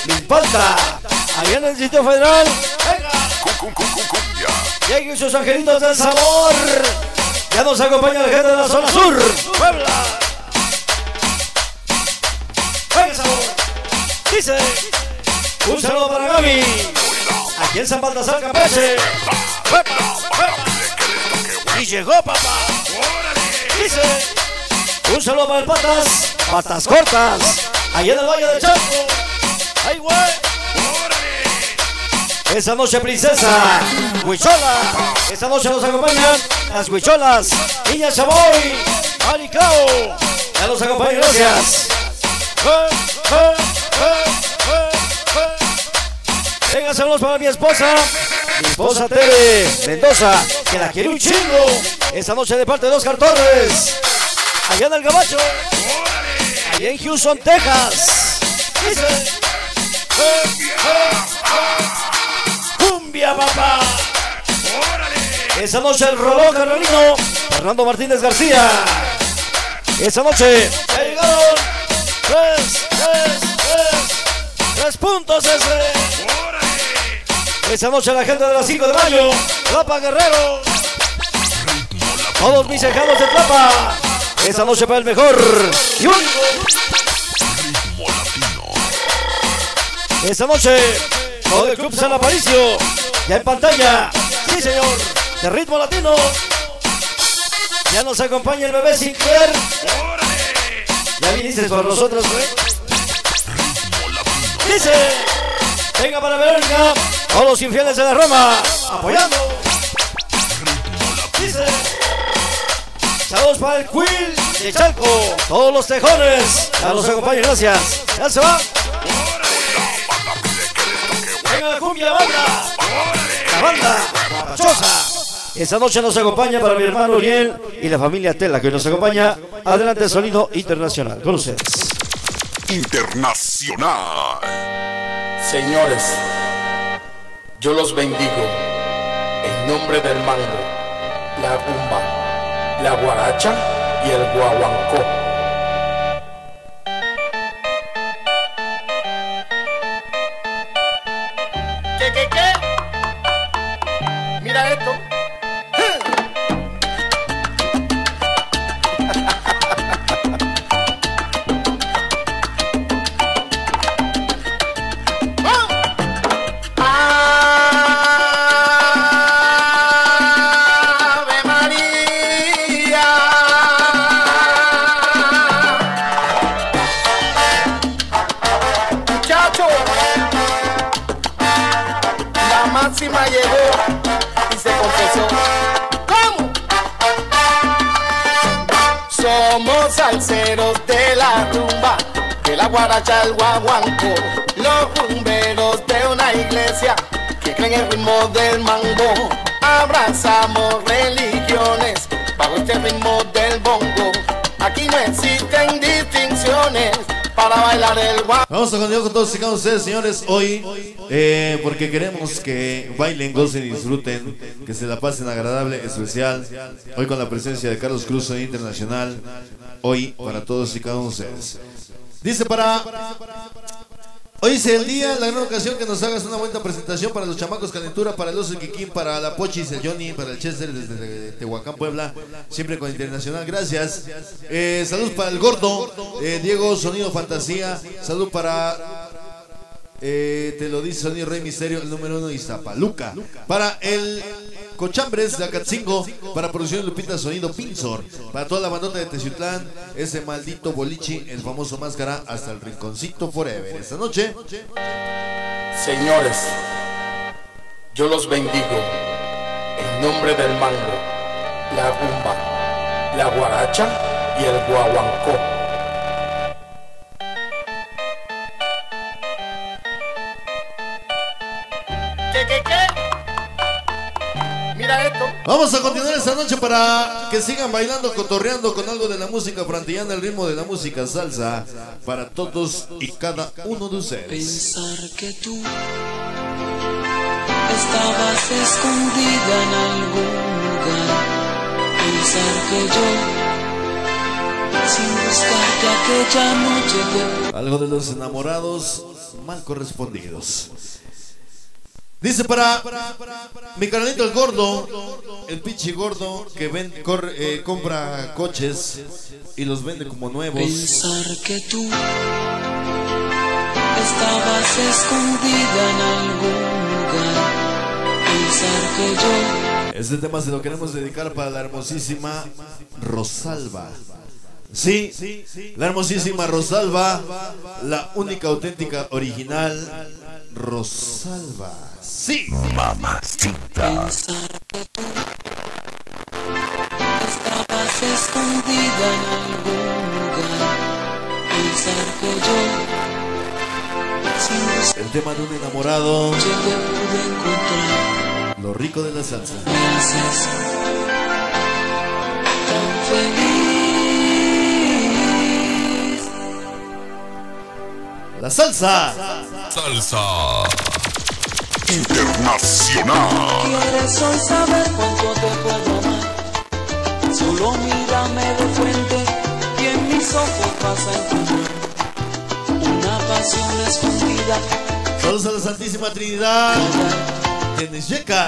Speaker 3: Milpalta. Allá en el sitio federal. Lleguen sus angelitos del sabor. Ya nos acompaña la gente de la zona sur. Puebla. Venga, sabor. Dice. Un saludo para Gaby. Aquí en San Baltasar, Campeche. Y llegó, papá. Dice. Un saludo para el Patas. Patas cortas. Allá en el Valle del Chaco. ¡Ay, güey! Esa noche, princesa, Huichola. Esta noche nos acompañan las Huicholas, Niña Chaboy, Maricao. Ya nos acompañan, gracias. Venga, saludos para mi esposa, mi esposa Tere Mendoza, que la quiere un chingo. Esta noche de parte de Oscar Torres, allá en el Gabacho, allá en Houston, Texas. Dice, cumbia, papá. Esa noche el Rolón Carolino, Fernando Martínez García. Esa noche ya llegaron tres, tres, tres, tres puntos ese. Esa noche la gente de las 5 de mayo, Tlapa Guerrero. Todos mis hijados de Tlapa. Esa noche para el mejor y único. Esta noche, todo el club San Aparicio, ya en pantalla, sí señor, de ritmo latino. Ya nos acompaña el bebé Sinclair. Ya viniste por nosotros, güey. Dice, venga para Verónica, todos los infieles de la Roma, apoyando. Dice, saludos para el Quill de Chalco, todos los tejones, ya nos acompaña, gracias. Ya se va. Venga la cumbia, banda. La banda, guapachosa. Esta noche nos acompaña para mi hermano Uriel y la familia Tela, que hoy nos acompaña. Adelante, sonido internacional. Con ustedes.
Speaker 1: Internacional.
Speaker 10: Señores, yo los bendigo en nombre del mango, la rumba, la guaracha y el guaguancó. Guaracha al guaguanco, los rumberos de una iglesia que creen el ritmo del mango. Abrazamos religiones bajo este ritmo del bongo. Aquí no existen distinciones para bailar el guaguanco.
Speaker 8: Vamos a continuar con todos y cada ustedes, señores, hoy, eh, porque queremos que bailen, gocen y disfruten, que se la pasen agradable, especial. Hoy con la presencia de Carlos Cruz Internacional, hoy para todos y cada uno de ustedes. Dice para. Hoy es el día, la gran ocasión que nos hagas una buena presentación para los chamacos calentura, para el oso Kikín, para la Pochis, el Johnny, para el Chester desde Tehuacán, Puebla, siempre con Internacional, gracias. Eh, saludos para el gordo, eh, Diego Sonido Fantasía, salud para eh, te lo dice Sonido Rey Misterio, el número uno de Iztapaluca. Para el Cochambres de Acatzingo, para Producción Lupita Sonido Pinzor. Para toda la bandota de Teciutlán, ese maldito bolichi, el famoso máscara, hasta el rinconcito forever. Esta noche,
Speaker 10: Señores, yo los bendigo en nombre del mango, la rumba, la guaracha y el guaguancó. ¿Qué, qué, qué? Mira esto.
Speaker 8: vamos a continuar esta noche para que sigan bailando, cotorreando con algo de la música frantillana, el ritmo de la música salsa, para todos y cada uno de ustedes.
Speaker 11: Pensar que tú estabas escondida en algún lugar. Pensar que yo, sin buscarte aquella noche,
Speaker 8: Algo de los enamorados mal correspondidos. Dice para mi canalito el gordo, el pichi gordo que ven, eh, compra coches y los vende como nuevos.
Speaker 11: Pensar que tú estabas escondida en algún lugar. Pensar que yo
Speaker 8: Este tema se lo queremos dedicar para la hermosísima Rosalba. Sí, la hermosísima Rosalba, la única auténtica original Rosalba. Sí,
Speaker 6: Mamacita.
Speaker 11: pensar que tú estabas escondida en algún lugar. Pensar que yo sin
Speaker 8: el tema de un enamorado,
Speaker 11: te pude encontrar.
Speaker 8: lo rico de la salsa.
Speaker 11: Me haces tan feliz.
Speaker 8: La salsa.
Speaker 1: Salsa. Internacional.
Speaker 11: ¿Quieres hoy saber cuánto te puedo amar? Solo mírame de frente y en mis ojos vas a encontrar una pasión escondida,
Speaker 8: Saludos a la Santísima Trinidad.
Speaker 11: Encendida.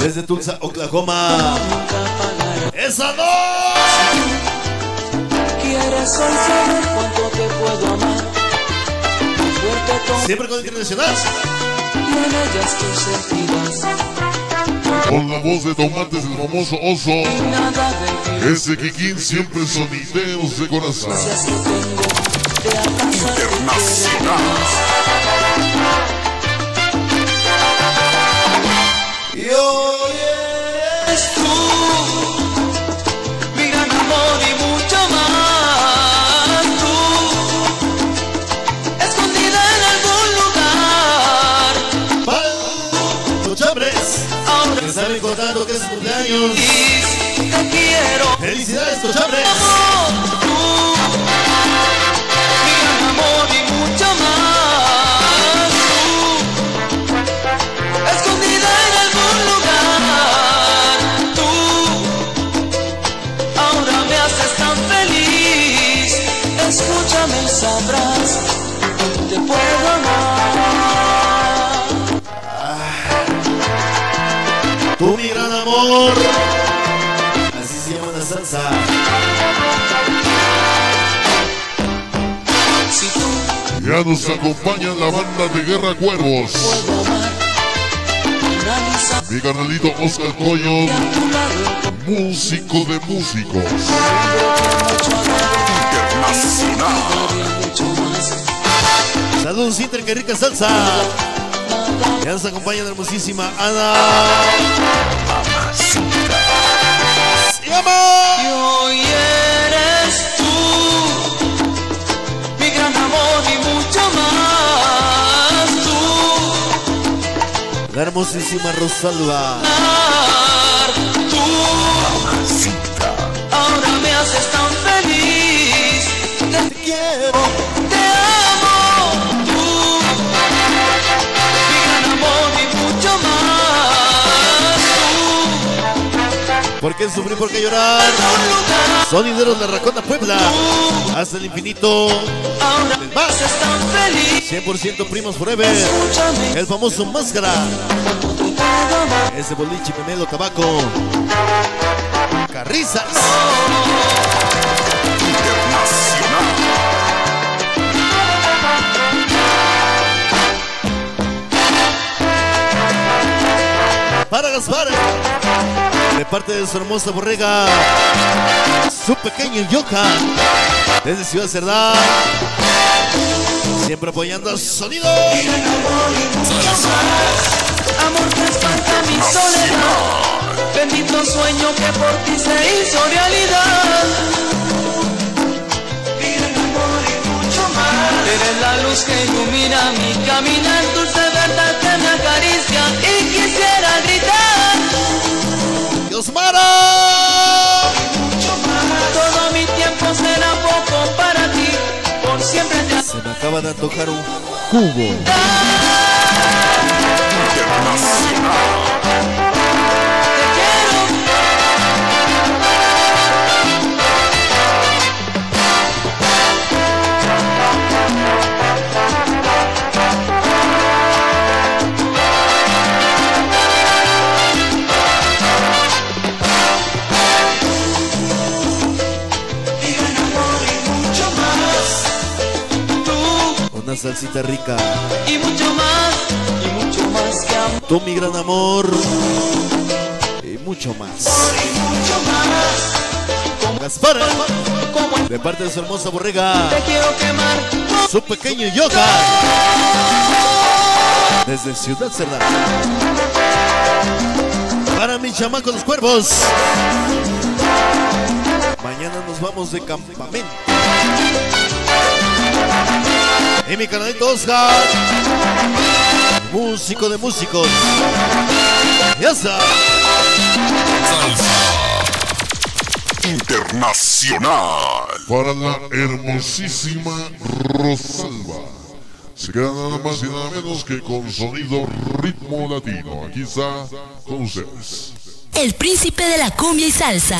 Speaker 8: Desde Tulsa, Oklahoma. ¡Esa no!
Speaker 11: ¿Quieres hoy saber cuánto te puedo amar? Muy fuerte con
Speaker 8: Siempre con Internacional.
Speaker 11: Tus.
Speaker 7: Con la voz de Tomates, el famoso oso. Ese Kikín siempre sonideros de corazón.
Speaker 11: vivencias que tengo tu
Speaker 1: Internacional.
Speaker 8: Y cumpleaños.
Speaker 11: Te quiero.
Speaker 8: Felicidades, Cochambre.
Speaker 7: Ya nos acompaña la banda de Guerra Cuervos. Mi carnalito Oscar Coyo, músico de músicos.
Speaker 8: Saludos, Inter, qué rica salsa. Ya nos acompaña la hermosísima Ana. Se llama. La hermosísima Rosalba. ¿Por qué sufrir? ¿Por qué llorar? Sonideros de Racona Puebla. Hasta el infinito.
Speaker 11: Feliz.
Speaker 8: 100% primos forever. El famoso máscara. Ese boliche Memelo Tabaco. Carrizas. Para Gaspar. De parte de su hermosa borrega. Su pequeño Yoka. Desde Ciudad Cerdán. Siempre apoyando al sonido.
Speaker 11: Amor que espanta mi soledad. Bendito sueño que por ti se hizo realidad. Eres la luz que ilumina mi caminar, dulce verdad que me acaricia y quisiera gritar.
Speaker 8: Dios Mara.
Speaker 11: Todo mi tiempo será poco para ti, por siempre te
Speaker 8: Se me acaba de antojar un jugo. Salsita rica.
Speaker 11: y mucho más, y mucho más que amor.
Speaker 8: Tú, mi gran amor. Y mucho más. Gaspar. De parte de su hermosa borrega.
Speaker 11: Te quiero quemar
Speaker 8: Su pequeño yoga. Desde Ciudad Cerdán. Para mi chamaco los cuervos. Mañana nos vamos de campamento. Y mi canalito Oscar. Músico de músicos. Ya está.
Speaker 7: Internacional. Para la hermosísima Rosalba. Se queda nada más y nada menos que con sonido ritmo latino. Aquí está con ustedes.
Speaker 9: El príncipe de la cumbia y salsa.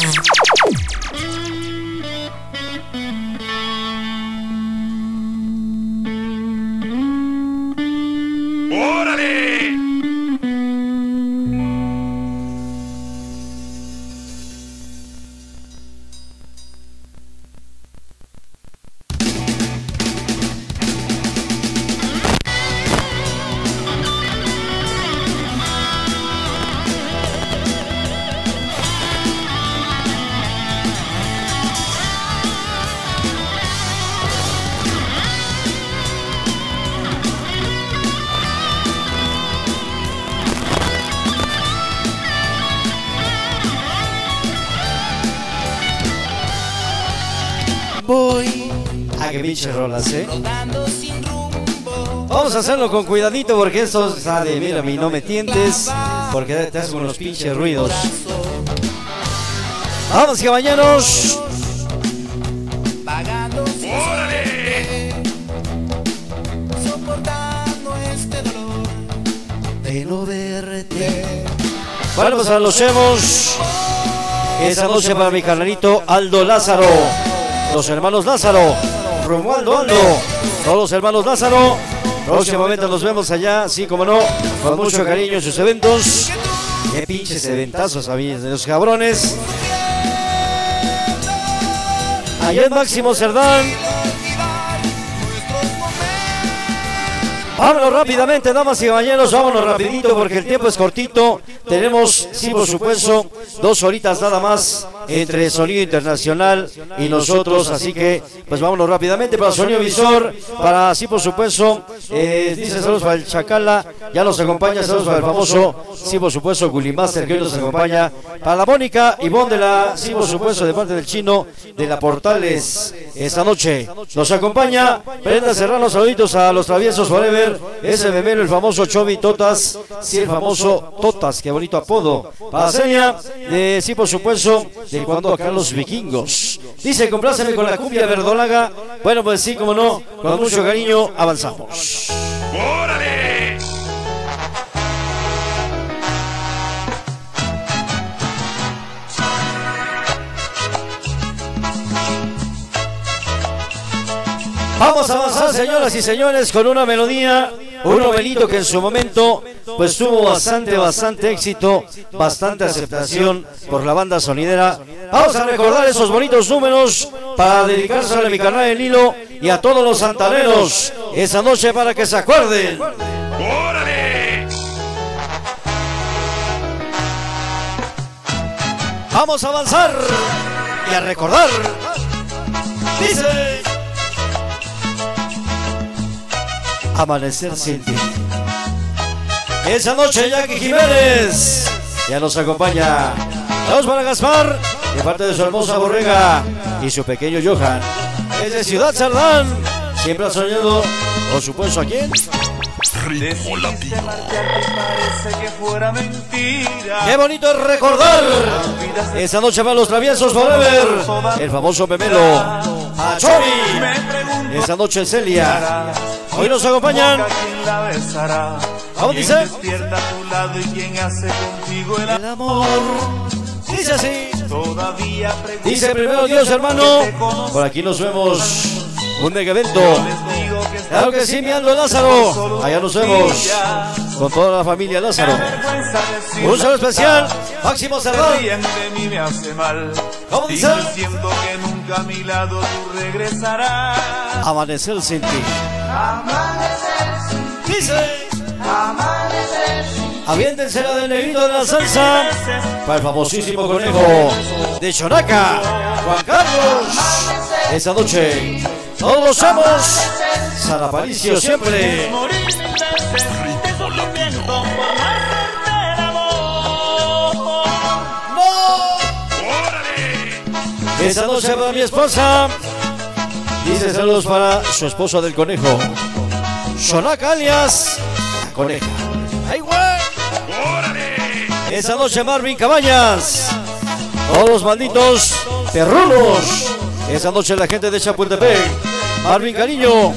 Speaker 3: Rolas, eh. Vamos a hacerlo con cuidadito porque esto sale, mira, mi no me tientes, porque te hacen unos pinches ruidos. Vamos, caballeros.
Speaker 2: Soportando este dolor
Speaker 3: de no verte. Bueno, pues a los hemos. Esa noche para mi carnalito Aldo Lázaro. Los hermanos Lázaro. Romualdo Aldo. Todos los hermanos Lázaro. Próximamente nos vemos allá, sí, como no, con mucho cariño en sus eventos. Qué pinches eventazos había de los cabrones. Allá en Máximo Cerdán. Vámonos rápidamente, damas y caballeros, vámonos rapidito porque el tiempo es cortito. Tenemos, sí, por supuesto, dos horitas nada más entre Sonido Internacional y nosotros, así que pues vámonos rápidamente para Sonido Visor, para, sí, por supuesto, eh, dice saludos para el Chacala, ya nos acompaña, saludos para el famoso, sí, por supuesto, Gulimaster que hoy nos acompaña, para la Mónica Ivonne de la, sí, por supuesto, de parte del chino, de la Portales, esta noche nos acompaña Brenda Serrano, saluditos a los traviesos Forever, ese memelo, el famoso Chovy Totas, sí, el famoso Totas, qué bonito apodo. Para seña, de, sí, por supuesto, de cuando acá los vikingos. Dice, compláceme con la cumbia verdolaga. Bueno, pues sí, como no, con mucho cariño, avanzamos.
Speaker 1: ¡Órale!
Speaker 3: Vamos a avanzar, señoras y señores, con una melodía, un novelito que en su momento pues tuvo bastante, bastante éxito, bastante aceptación por la banda sonidera. Vamos a recordar esos bonitos números para dedicárselo a mi canal del hilo y a todos los santaneros esa noche para que se acuerden.
Speaker 1: ¡Órale!
Speaker 3: Vamos a avanzar y a recordar. Dice. Amanecer sin ti. Esa noche Jackie Jiménez ya nos acompaña. Vamos para Gaspar, de parte de su hermosa borrega y su pequeño Johan. Es de Ciudad Sardán. Siempre ha soñado, por supuesto, ¿a quién?
Speaker 6: Ritmo latino.
Speaker 3: Qué bonito es recordar esa noche para los traviesos Forever. El famoso Memelo. A Chobi. Esa noche Celia. Hoy nos acompañan.
Speaker 5: ¿Quién la besará?
Speaker 3: ¿Cómo
Speaker 5: ¿Quién
Speaker 3: dice?
Speaker 5: despierta a tu lado y quién hace contigo el
Speaker 3: amor. Dice así. Dice primero Dios, hermano. Por aquí nos vemos. Un mega evento. Claro que sí, mi Aldo Lázaro. Allá nos vemos. Con toda la familia Lázaro. Un saludo especial. Máximo
Speaker 5: mal.
Speaker 3: ¿Cómo dice?
Speaker 5: yo siento que nunca a mi lado tú regresarás.
Speaker 3: Amanecer sin ti. Dice. Aviéntense la del negrito de la salsa. Para el famosísimo conejo de Chonaca. Juan Carlos. Esa noche. Todos los amos. San Aparicio siempre.
Speaker 5: No.
Speaker 3: Esa noche para mi esposa. Dice saludos para su esposo del conejo. Chonaca alias. La coneja. ¡Ay, güey! Esa noche Marvin Cabañas. Todos los malditos perrunos. Esa noche la gente de Chapultepec. Marvin Cariño.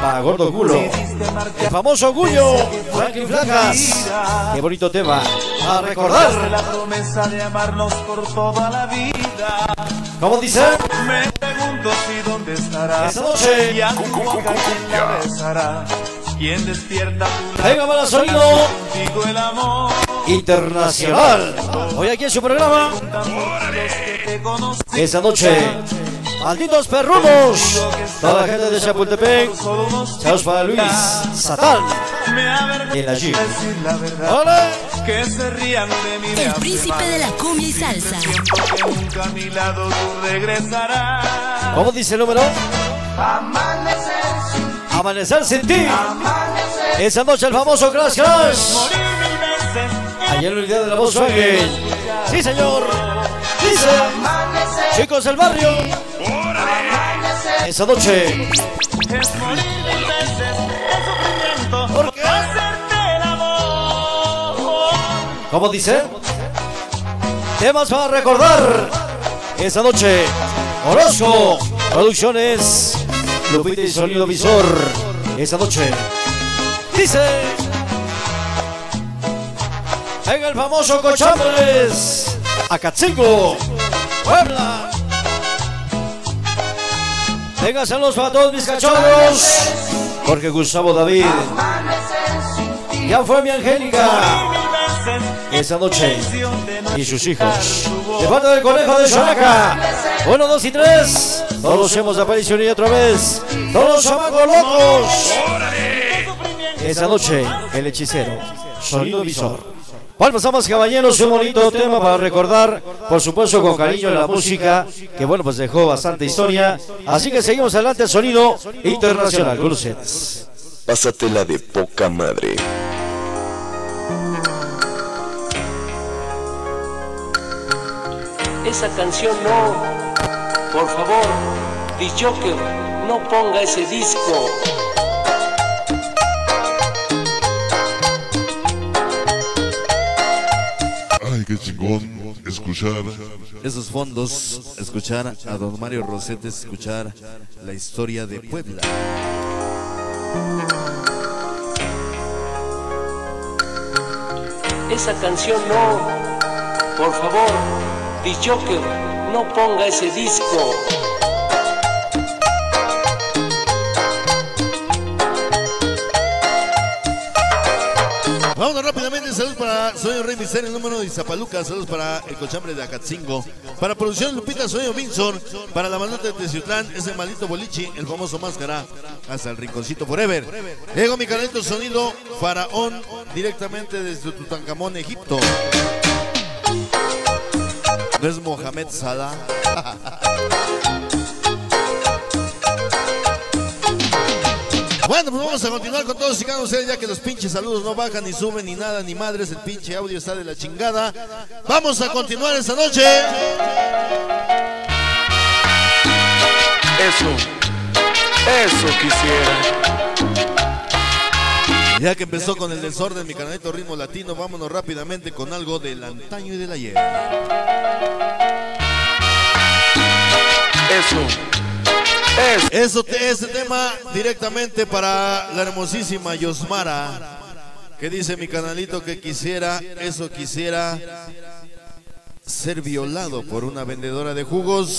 Speaker 3: Para Gordo Culo. El famoso Gullo. Franklin Flacas. Qué bonito tema. A recordar.
Speaker 5: La promesa de amarnos por toda la vida.
Speaker 3: ¿Cómo dice?
Speaker 5: Me pregunto si dónde estará.
Speaker 3: Esa noche.
Speaker 5: Y a tu boca quién la besará. ¿Quién despierta?
Speaker 3: Venga, para sonido
Speaker 5: el amor.
Speaker 3: internacional. Hoy aquí en su programa. Esa noche. Malditos perrunos. Toda la gente de Chapultepec. Saludos para Luis Satán. Y el allí.
Speaker 5: decir la verdad.
Speaker 3: ¡Ole!
Speaker 5: Que se rían de mí. me
Speaker 9: El príncipe de la cumbia y salsa.
Speaker 5: Que nunca a mi lado tú regresarás.
Speaker 3: ¿Cómo dice el número? Amanecer sin ti. Esa noche el famoso Crash Crash. Ayer en el día de la Volkswagen. Sí, señor. Chicos del barrio. Esa noche.
Speaker 5: Es morir mil veces de sufrimiento
Speaker 3: ¿Por qué?
Speaker 5: el.
Speaker 3: ¿Cómo dice? Temas para recordar. Esta noche, Orozco Producciones, Lupita y Sonido Visor. Esta noche, dice. En el famoso Cochambres, Acatzingo, Puebla. Vénganse los para todos mis cachorros. Jorge Gustavo David. Ya fue mi Angélica. Esa noche. Y sus hijos. De parte del conejo de Xonaca. Uno, dos y tres. Todos hemos de aparición y otra vez. Todos chamacos locos. Esa noche, el hechicero. Sonido visor. Bueno, pasamos caballeros, un bonito tema para recordar, por supuesto con cariño la música, que bueno, pues dejó bastante historia. Así que seguimos adelante, sonido internacional con ustedes.
Speaker 6: Pásatela de poca madre.
Speaker 12: Esa canción no. Por favor, Joker, no ponga ese disco.
Speaker 7: Ay, qué chingón escuchar.
Speaker 8: Esos fondos, escuchar a don Mario Rosetes, escuchar la historia de Puebla.
Speaker 12: Esa canción no. Por favor, Joker, no ponga ese disco.
Speaker 8: Vámonos rápidamente, saludos para Sueño Rey Misterio, el número de Zapaluca, saludos para el cochambre de Acatzingo, para producción Lupita Sueño Vinson, para la bandota de Teciutlán, ese maldito bolichi, el famoso máscara, hasta el rinconcito forever. Llegó mi canalito sonido Faraón, directamente desde Tutankamón, Egipto. No es Mohamed Salah. Bueno, pues vamos a continuar con todos y cada ustedes, ya que los pinches saludos no bajan, ni suben, ni nada, ni madres. El pinche audio está de la chingada. Vamos a continuar esta noche.
Speaker 6: Eso, eso quisiera.
Speaker 8: Ya que empezó con el desorden, mi canalito Ritmo Latino, vámonos rápidamente con algo del antaño y del ayer.
Speaker 6: Eso.
Speaker 8: Eso, este tema directamente para la hermosísima Yosmara, que dice mi canalito que quisiera, eso quisiera ser violado por una vendedora de jugos.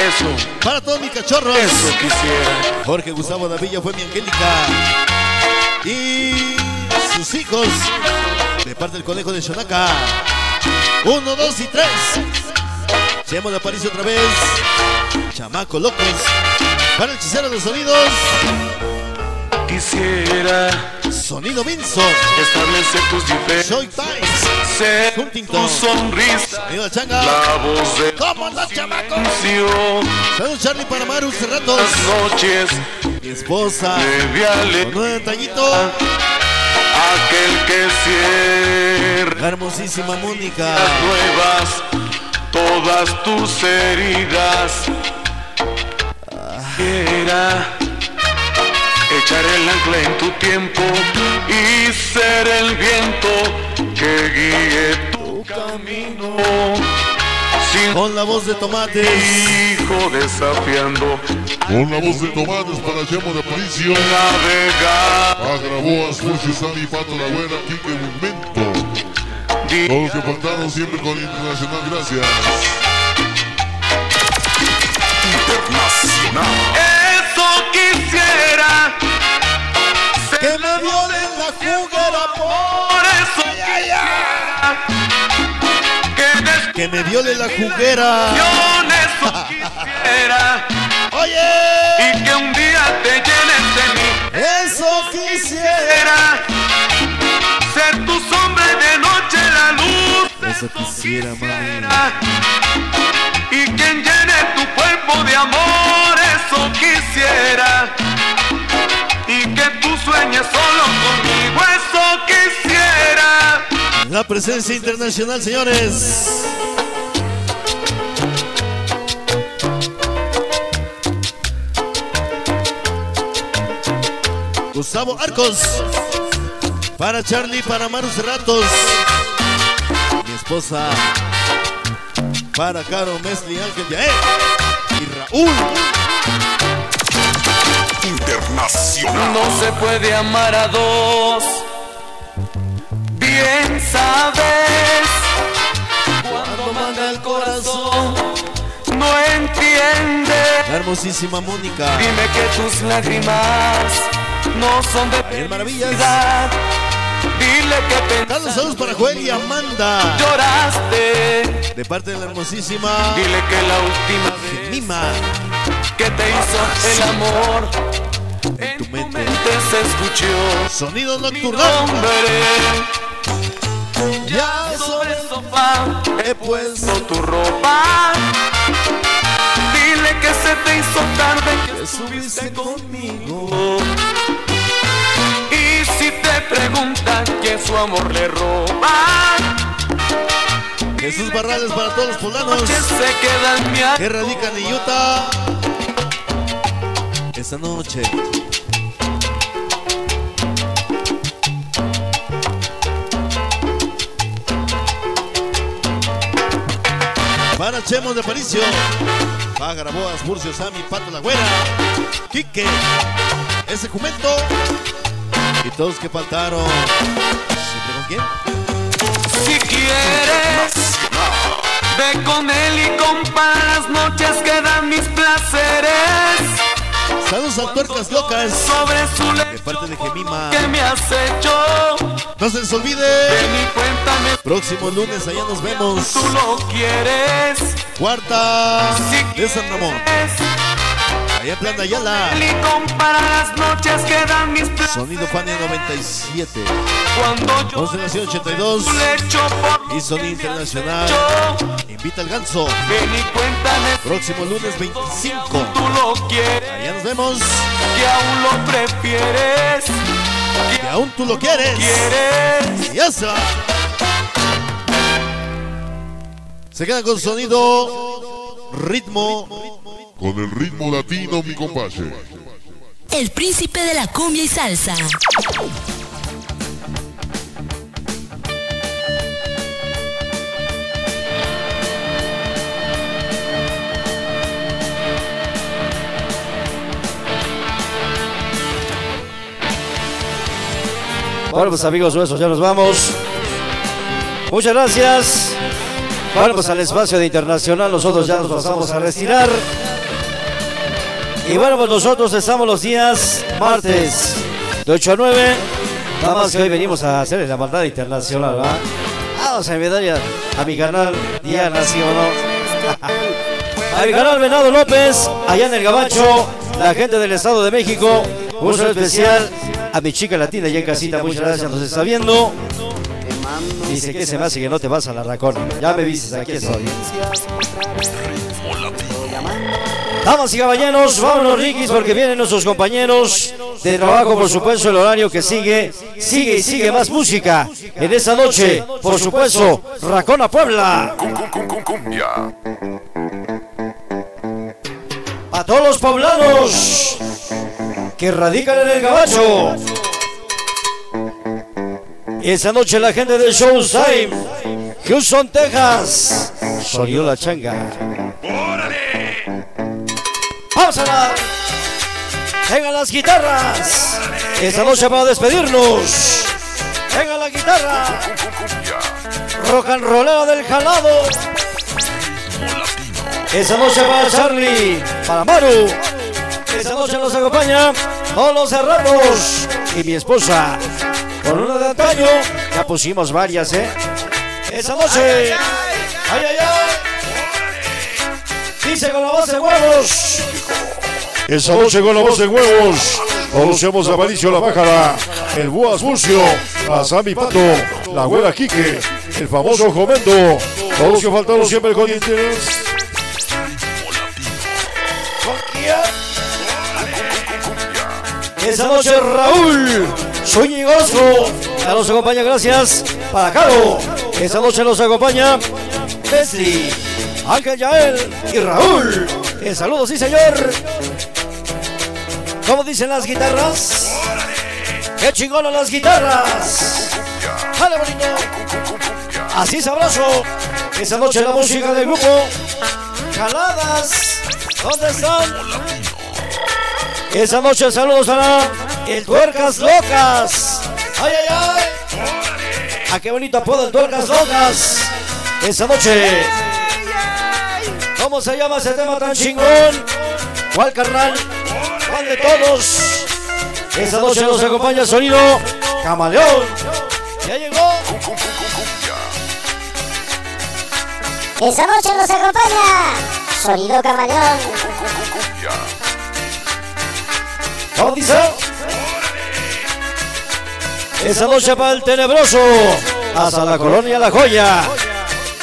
Speaker 6: Eso.
Speaker 8: Para todos mis cachorros.
Speaker 6: Eso quisiera.
Speaker 8: Jorge Gustavo Davilla fue mi Angélica. Y sus hijos, de parte del conejo de Xonaca. Uno, dos y tres. Seamos de Aparicio otra vez. Chamaco locos. Para el hechicero de los sonidos.
Speaker 6: Quisiera
Speaker 8: Sonido Vinson.
Speaker 6: establecer tus diferencias.
Speaker 8: Soy.
Speaker 6: Ser
Speaker 8: Huntington.
Speaker 6: tu sonrisa.
Speaker 8: Sonido de Changa.
Speaker 6: La voz de
Speaker 8: ¿Cómo no, chamaco? Saludos Charlie para Maru Cerratos.
Speaker 6: Las noches
Speaker 8: Mi esposa.
Speaker 6: de.
Speaker 8: Con un detallito.
Speaker 6: Aquel que cierra
Speaker 8: La hermosísima Mónica.
Speaker 6: nuevas todas tus heridas. Quiera echar el ancla en tu tiempo y ser el viento que guíe tu camino. Sin
Speaker 8: Con la voz de tomates.
Speaker 6: hijo desafiando
Speaker 7: Con la voz de tomates para Chemo de Aparicio.
Speaker 6: navegar.
Speaker 7: Agraboas, Furcio, Sani, Pato, La Güera, Quique, Movimento. Todos los que siempre con Internacional, gracias.
Speaker 6: Eso quisiera
Speaker 8: Que me violen la juguera.
Speaker 6: por eso quisiera que
Speaker 8: me viole la juguera.
Speaker 6: eso quisiera
Speaker 8: Oye.
Speaker 6: y que un día te llenes de mí.
Speaker 8: Eso quisiera.
Speaker 6: Quisiera ser tu la luz
Speaker 8: Eso quisiera, mami.
Speaker 6: y quien llene tu cuerpo de amor. Eso quisiera y que tú sueñes solo conmigo. Eso quisiera.
Speaker 8: La presencia internacional, señores. Gustavo Arcos. Para Charlie, para Maru Cerratos. Esposa. Para Caro Mesli, Ángel Yael y Raúl.
Speaker 11: Internacional. No se puede amar a dos. Bien sabes cuando manda el corazón. No entiende.
Speaker 8: La hermosísima Mónica.
Speaker 11: Dime que tus lágrimas no son de
Speaker 8: Ayer maravillas. Carlos, saludos para Joel y Amanda.
Speaker 11: lloraste.
Speaker 8: De parte de la hermosísima
Speaker 11: Dile que la última vez
Speaker 8: Mima.
Speaker 11: que te hizo el amor
Speaker 8: En tu mente.
Speaker 11: se escuchó.
Speaker 8: Sonido nocturnal. Ya
Speaker 11: sobre el sofá
Speaker 8: he puesto
Speaker 11: tu ropa. Dile que se te hizo tarde que estuviste
Speaker 8: subiste
Speaker 11: conmigo. Preguntan que su amor le roba,
Speaker 8: Jesús Barrales para todos los poblanos
Speaker 11: mi
Speaker 8: que radican en Utah. Esta noche. Para Chemos de Paricio. Pájara, Boas, Burcio, Sammy, Pato, La Güera. Quique. Ese jumento. Y todos que faltaron. ¿Siempre con quién?
Speaker 11: Si quieres, ve con él y compara las noches que dan mis placeres.
Speaker 8: Saludos a tuercas locas.
Speaker 11: Sobre su
Speaker 8: De
Speaker 11: lecho
Speaker 8: parte de Gemima.
Speaker 11: que me has hecho.
Speaker 8: No se les olvide.
Speaker 11: Ven y cuéntame,
Speaker 8: Próximo lunes, allá nos vemos.
Speaker 11: tú lo quieres.
Speaker 8: Cuarta
Speaker 11: Si
Speaker 8: de San Ramón.
Speaker 11: quieres,
Speaker 8: Allá de Ayala. Sonido Fania 97.
Speaker 11: Cuando yo
Speaker 8: Constelación 82.
Speaker 11: su lecho por
Speaker 8: Y Sonido Internacional. Invita al ganso.
Speaker 11: Ven y cuéntame,
Speaker 8: Próximo lunes 25.
Speaker 11: tú lo quieres.
Speaker 8: Allá nos vemos.
Speaker 11: Que aún lo prefieres.
Speaker 8: Que aún tú lo quieres. Y eso. Se quedan con sonido, ritmo.
Speaker 7: Con el ritmo latino, mi compadre.
Speaker 9: El príncipe de la cumbia y salsa.
Speaker 3: Bueno, pues amigos nuestros, ya nos vamos. Muchas gracias. Bueno, pues al espacio de internacional nosotros ya nos pasamos a retirar. Y bueno, pues nosotros estamos los días martes de 8 a 9. Nada más que hoy venimos a hacer la maldad internacional, ¿verdad? Vamos a ya a mi canal Diana, ¿sí no? a mi canal Venado López, allá en el Gabacho, la gente del Estado de México. Un saludo especial a mi chica latina allá en casita, muchas gracias, nos está viendo. Dice que se me hace que no te vas a la racona. Ya me dices, aquí estoy. Damas y caballeros, vámonos Rikis porque vienen nuestros compañeros de trabajo, por supuesto, el horario que sigue, sigue y sigue más música. En esta noche, por supuesto, Puebla.
Speaker 13: Cum, cum, cumbia.
Speaker 3: A todos los poblanos que radican en el Gabacho. Esta noche la gente del Showtime, Houston, Texas, sonido la changa. ¡Vamos a la... Vengan las guitarras. Esta noche para despedirnos. Venga la guitarra. Rock and rollera del jalado. Esta noche para Charlie, para Maru. Esta noche nos acompaña todos los cerrados y mi esposa. Con una de antaño, ya pusimos varias, ¿eh? Esta noche. ¡Ay, ay, ay! Dice con la voz de huevos.
Speaker 1: Esa noche con la voz de huevos. Conocemos a Maricio La Bájara, el Buas Bucio, a Sammy Pato, la abuela Quique, el famoso Jomendo. Todos que faltaron siempre con interés.
Speaker 3: Esa noche Raúl Zúñigoso ya nos acompaña, gracias para Caro. Esa noche nos acompaña Bessie, Ángel Yael y Raúl. Eh, saludos, sí señor. ¿Cómo dicen las guitarras? ¡Qué chingonas las guitarras! ¡Dale, bonito! Así sabroso. Esa noche la música del grupo. Jaladas. ¿Dónde están? Esa noche saludos a el Tuercas Locas. ¡Ay, ay, ay! ¡Ah, qué bonito apodo el Tuercas Locas! Esa noche. ¿Cómo se llama ese tema tan chingón? ¿Cuál carnal? ¿Cuál de todos? Esa noche nos acompaña el sonido Camaleón. Ya llegó.
Speaker 14: Esa noche nos acompaña Sonido Camaleón.
Speaker 3: ¿Cómo dice? Esa noche para el tenebroso. Hasta la colonia La Joya.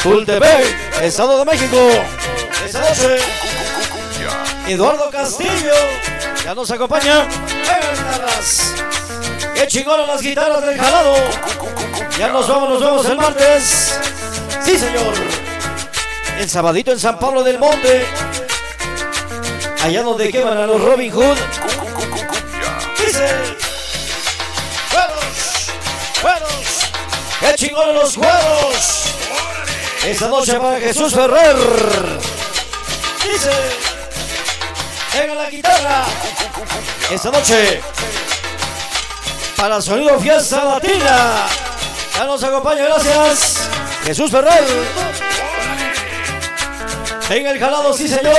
Speaker 3: Tultepec, Estado de México. Esa noche. Eduardo Castillo. Ya nos acompaña. Qué chingón las guitarras del jalado. Ya nos vamos, nos vemos el martes. Sí, señor. El sabadito en San Pablo del Monte. Allá donde queman a los Robin Hood. Chingón los juegos! Esta noche para Jesús Ferrer. Dice. Venga la guitarra. Esta noche. Para Sonido Fiesta Latina. Ya nos acompaña, gracias. Jesús Ferrer. Venga el jalado, sí señor.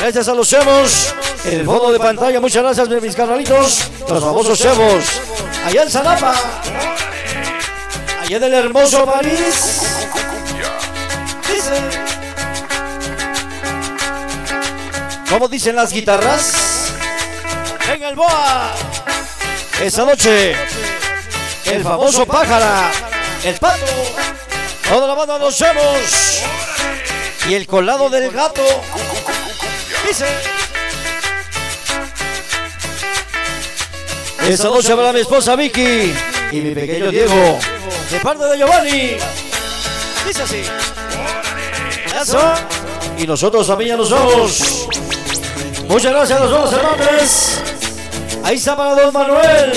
Speaker 3: Gracias a los chevos. En el fondo de pantalla, muchas gracias mis carnalitos. Los famosos chevos. Allá en Zanapa. Allá en el hermoso París. Dice. ¿Cómo dicen las guitarras? Venga el boa. Esa noche. El famoso pájara. El pato. Toda la banda los chevos. Y el colado del gato. Dice. Esa noche para mi esposa Vicky y mi pequeño Diego. De parte de Giovanni. Dice así. Eso. Y nosotros también ya nos vamos. Muchas gracias, nos vemos hermanos. Ahí está para Don Manuel.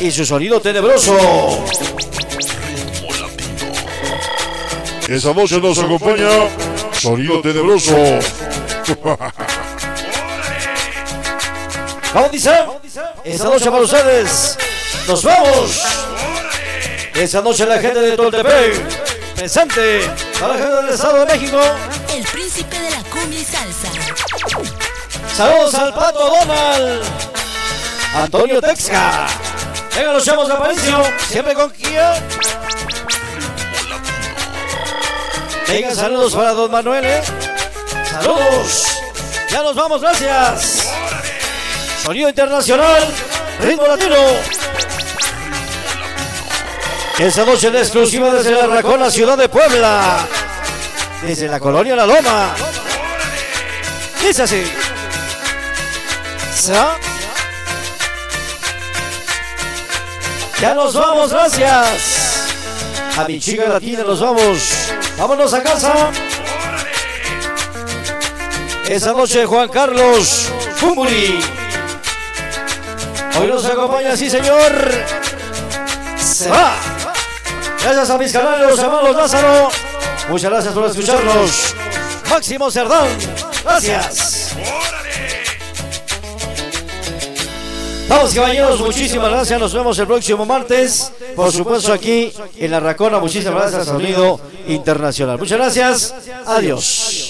Speaker 3: Y su sonido tenebroso.
Speaker 4: Esa noche nos acompaña Sonido Tenebroso.
Speaker 3: ¿Cómo dice? Esta noche para ustedes. Nos vamos. Esa noche la gente de Toltepec. Presente. Para la gente del Estado de México.
Speaker 9: El príncipe de la cumbia y salsa.
Speaker 3: Saludos al Pato Donald. Antonio Texca. Venga, los chavos de Aparicio. Siempre con Kia. Venga, saludos para Don Manuel. ¿eh? Saludos. Ya nos vamos, gracias. Sonido internacional. Ritmo latino. Esa noche en exclusiva desde la Racona, ciudad de Puebla. Desde la colonia La Loma. Dice así. ¿Sa? Ya nos vamos, gracias. A mi chica latina nos vamos. Vámonos a casa. Esa noche Juan Carlos Fumuri. Hoy nos acompaña, sí señor. Se va. Gracias a mis canales, los hermanos Lázaro. Muchas gracias por escucharnos. Máximo Cerdán. Gracias. Vamos caballeros, muchísimas gracias. Nos vemos el próximo martes. Por supuesto aquí en la Racona. Muchísimas gracias, Sonido Internacional. Muchas gracias. Adiós.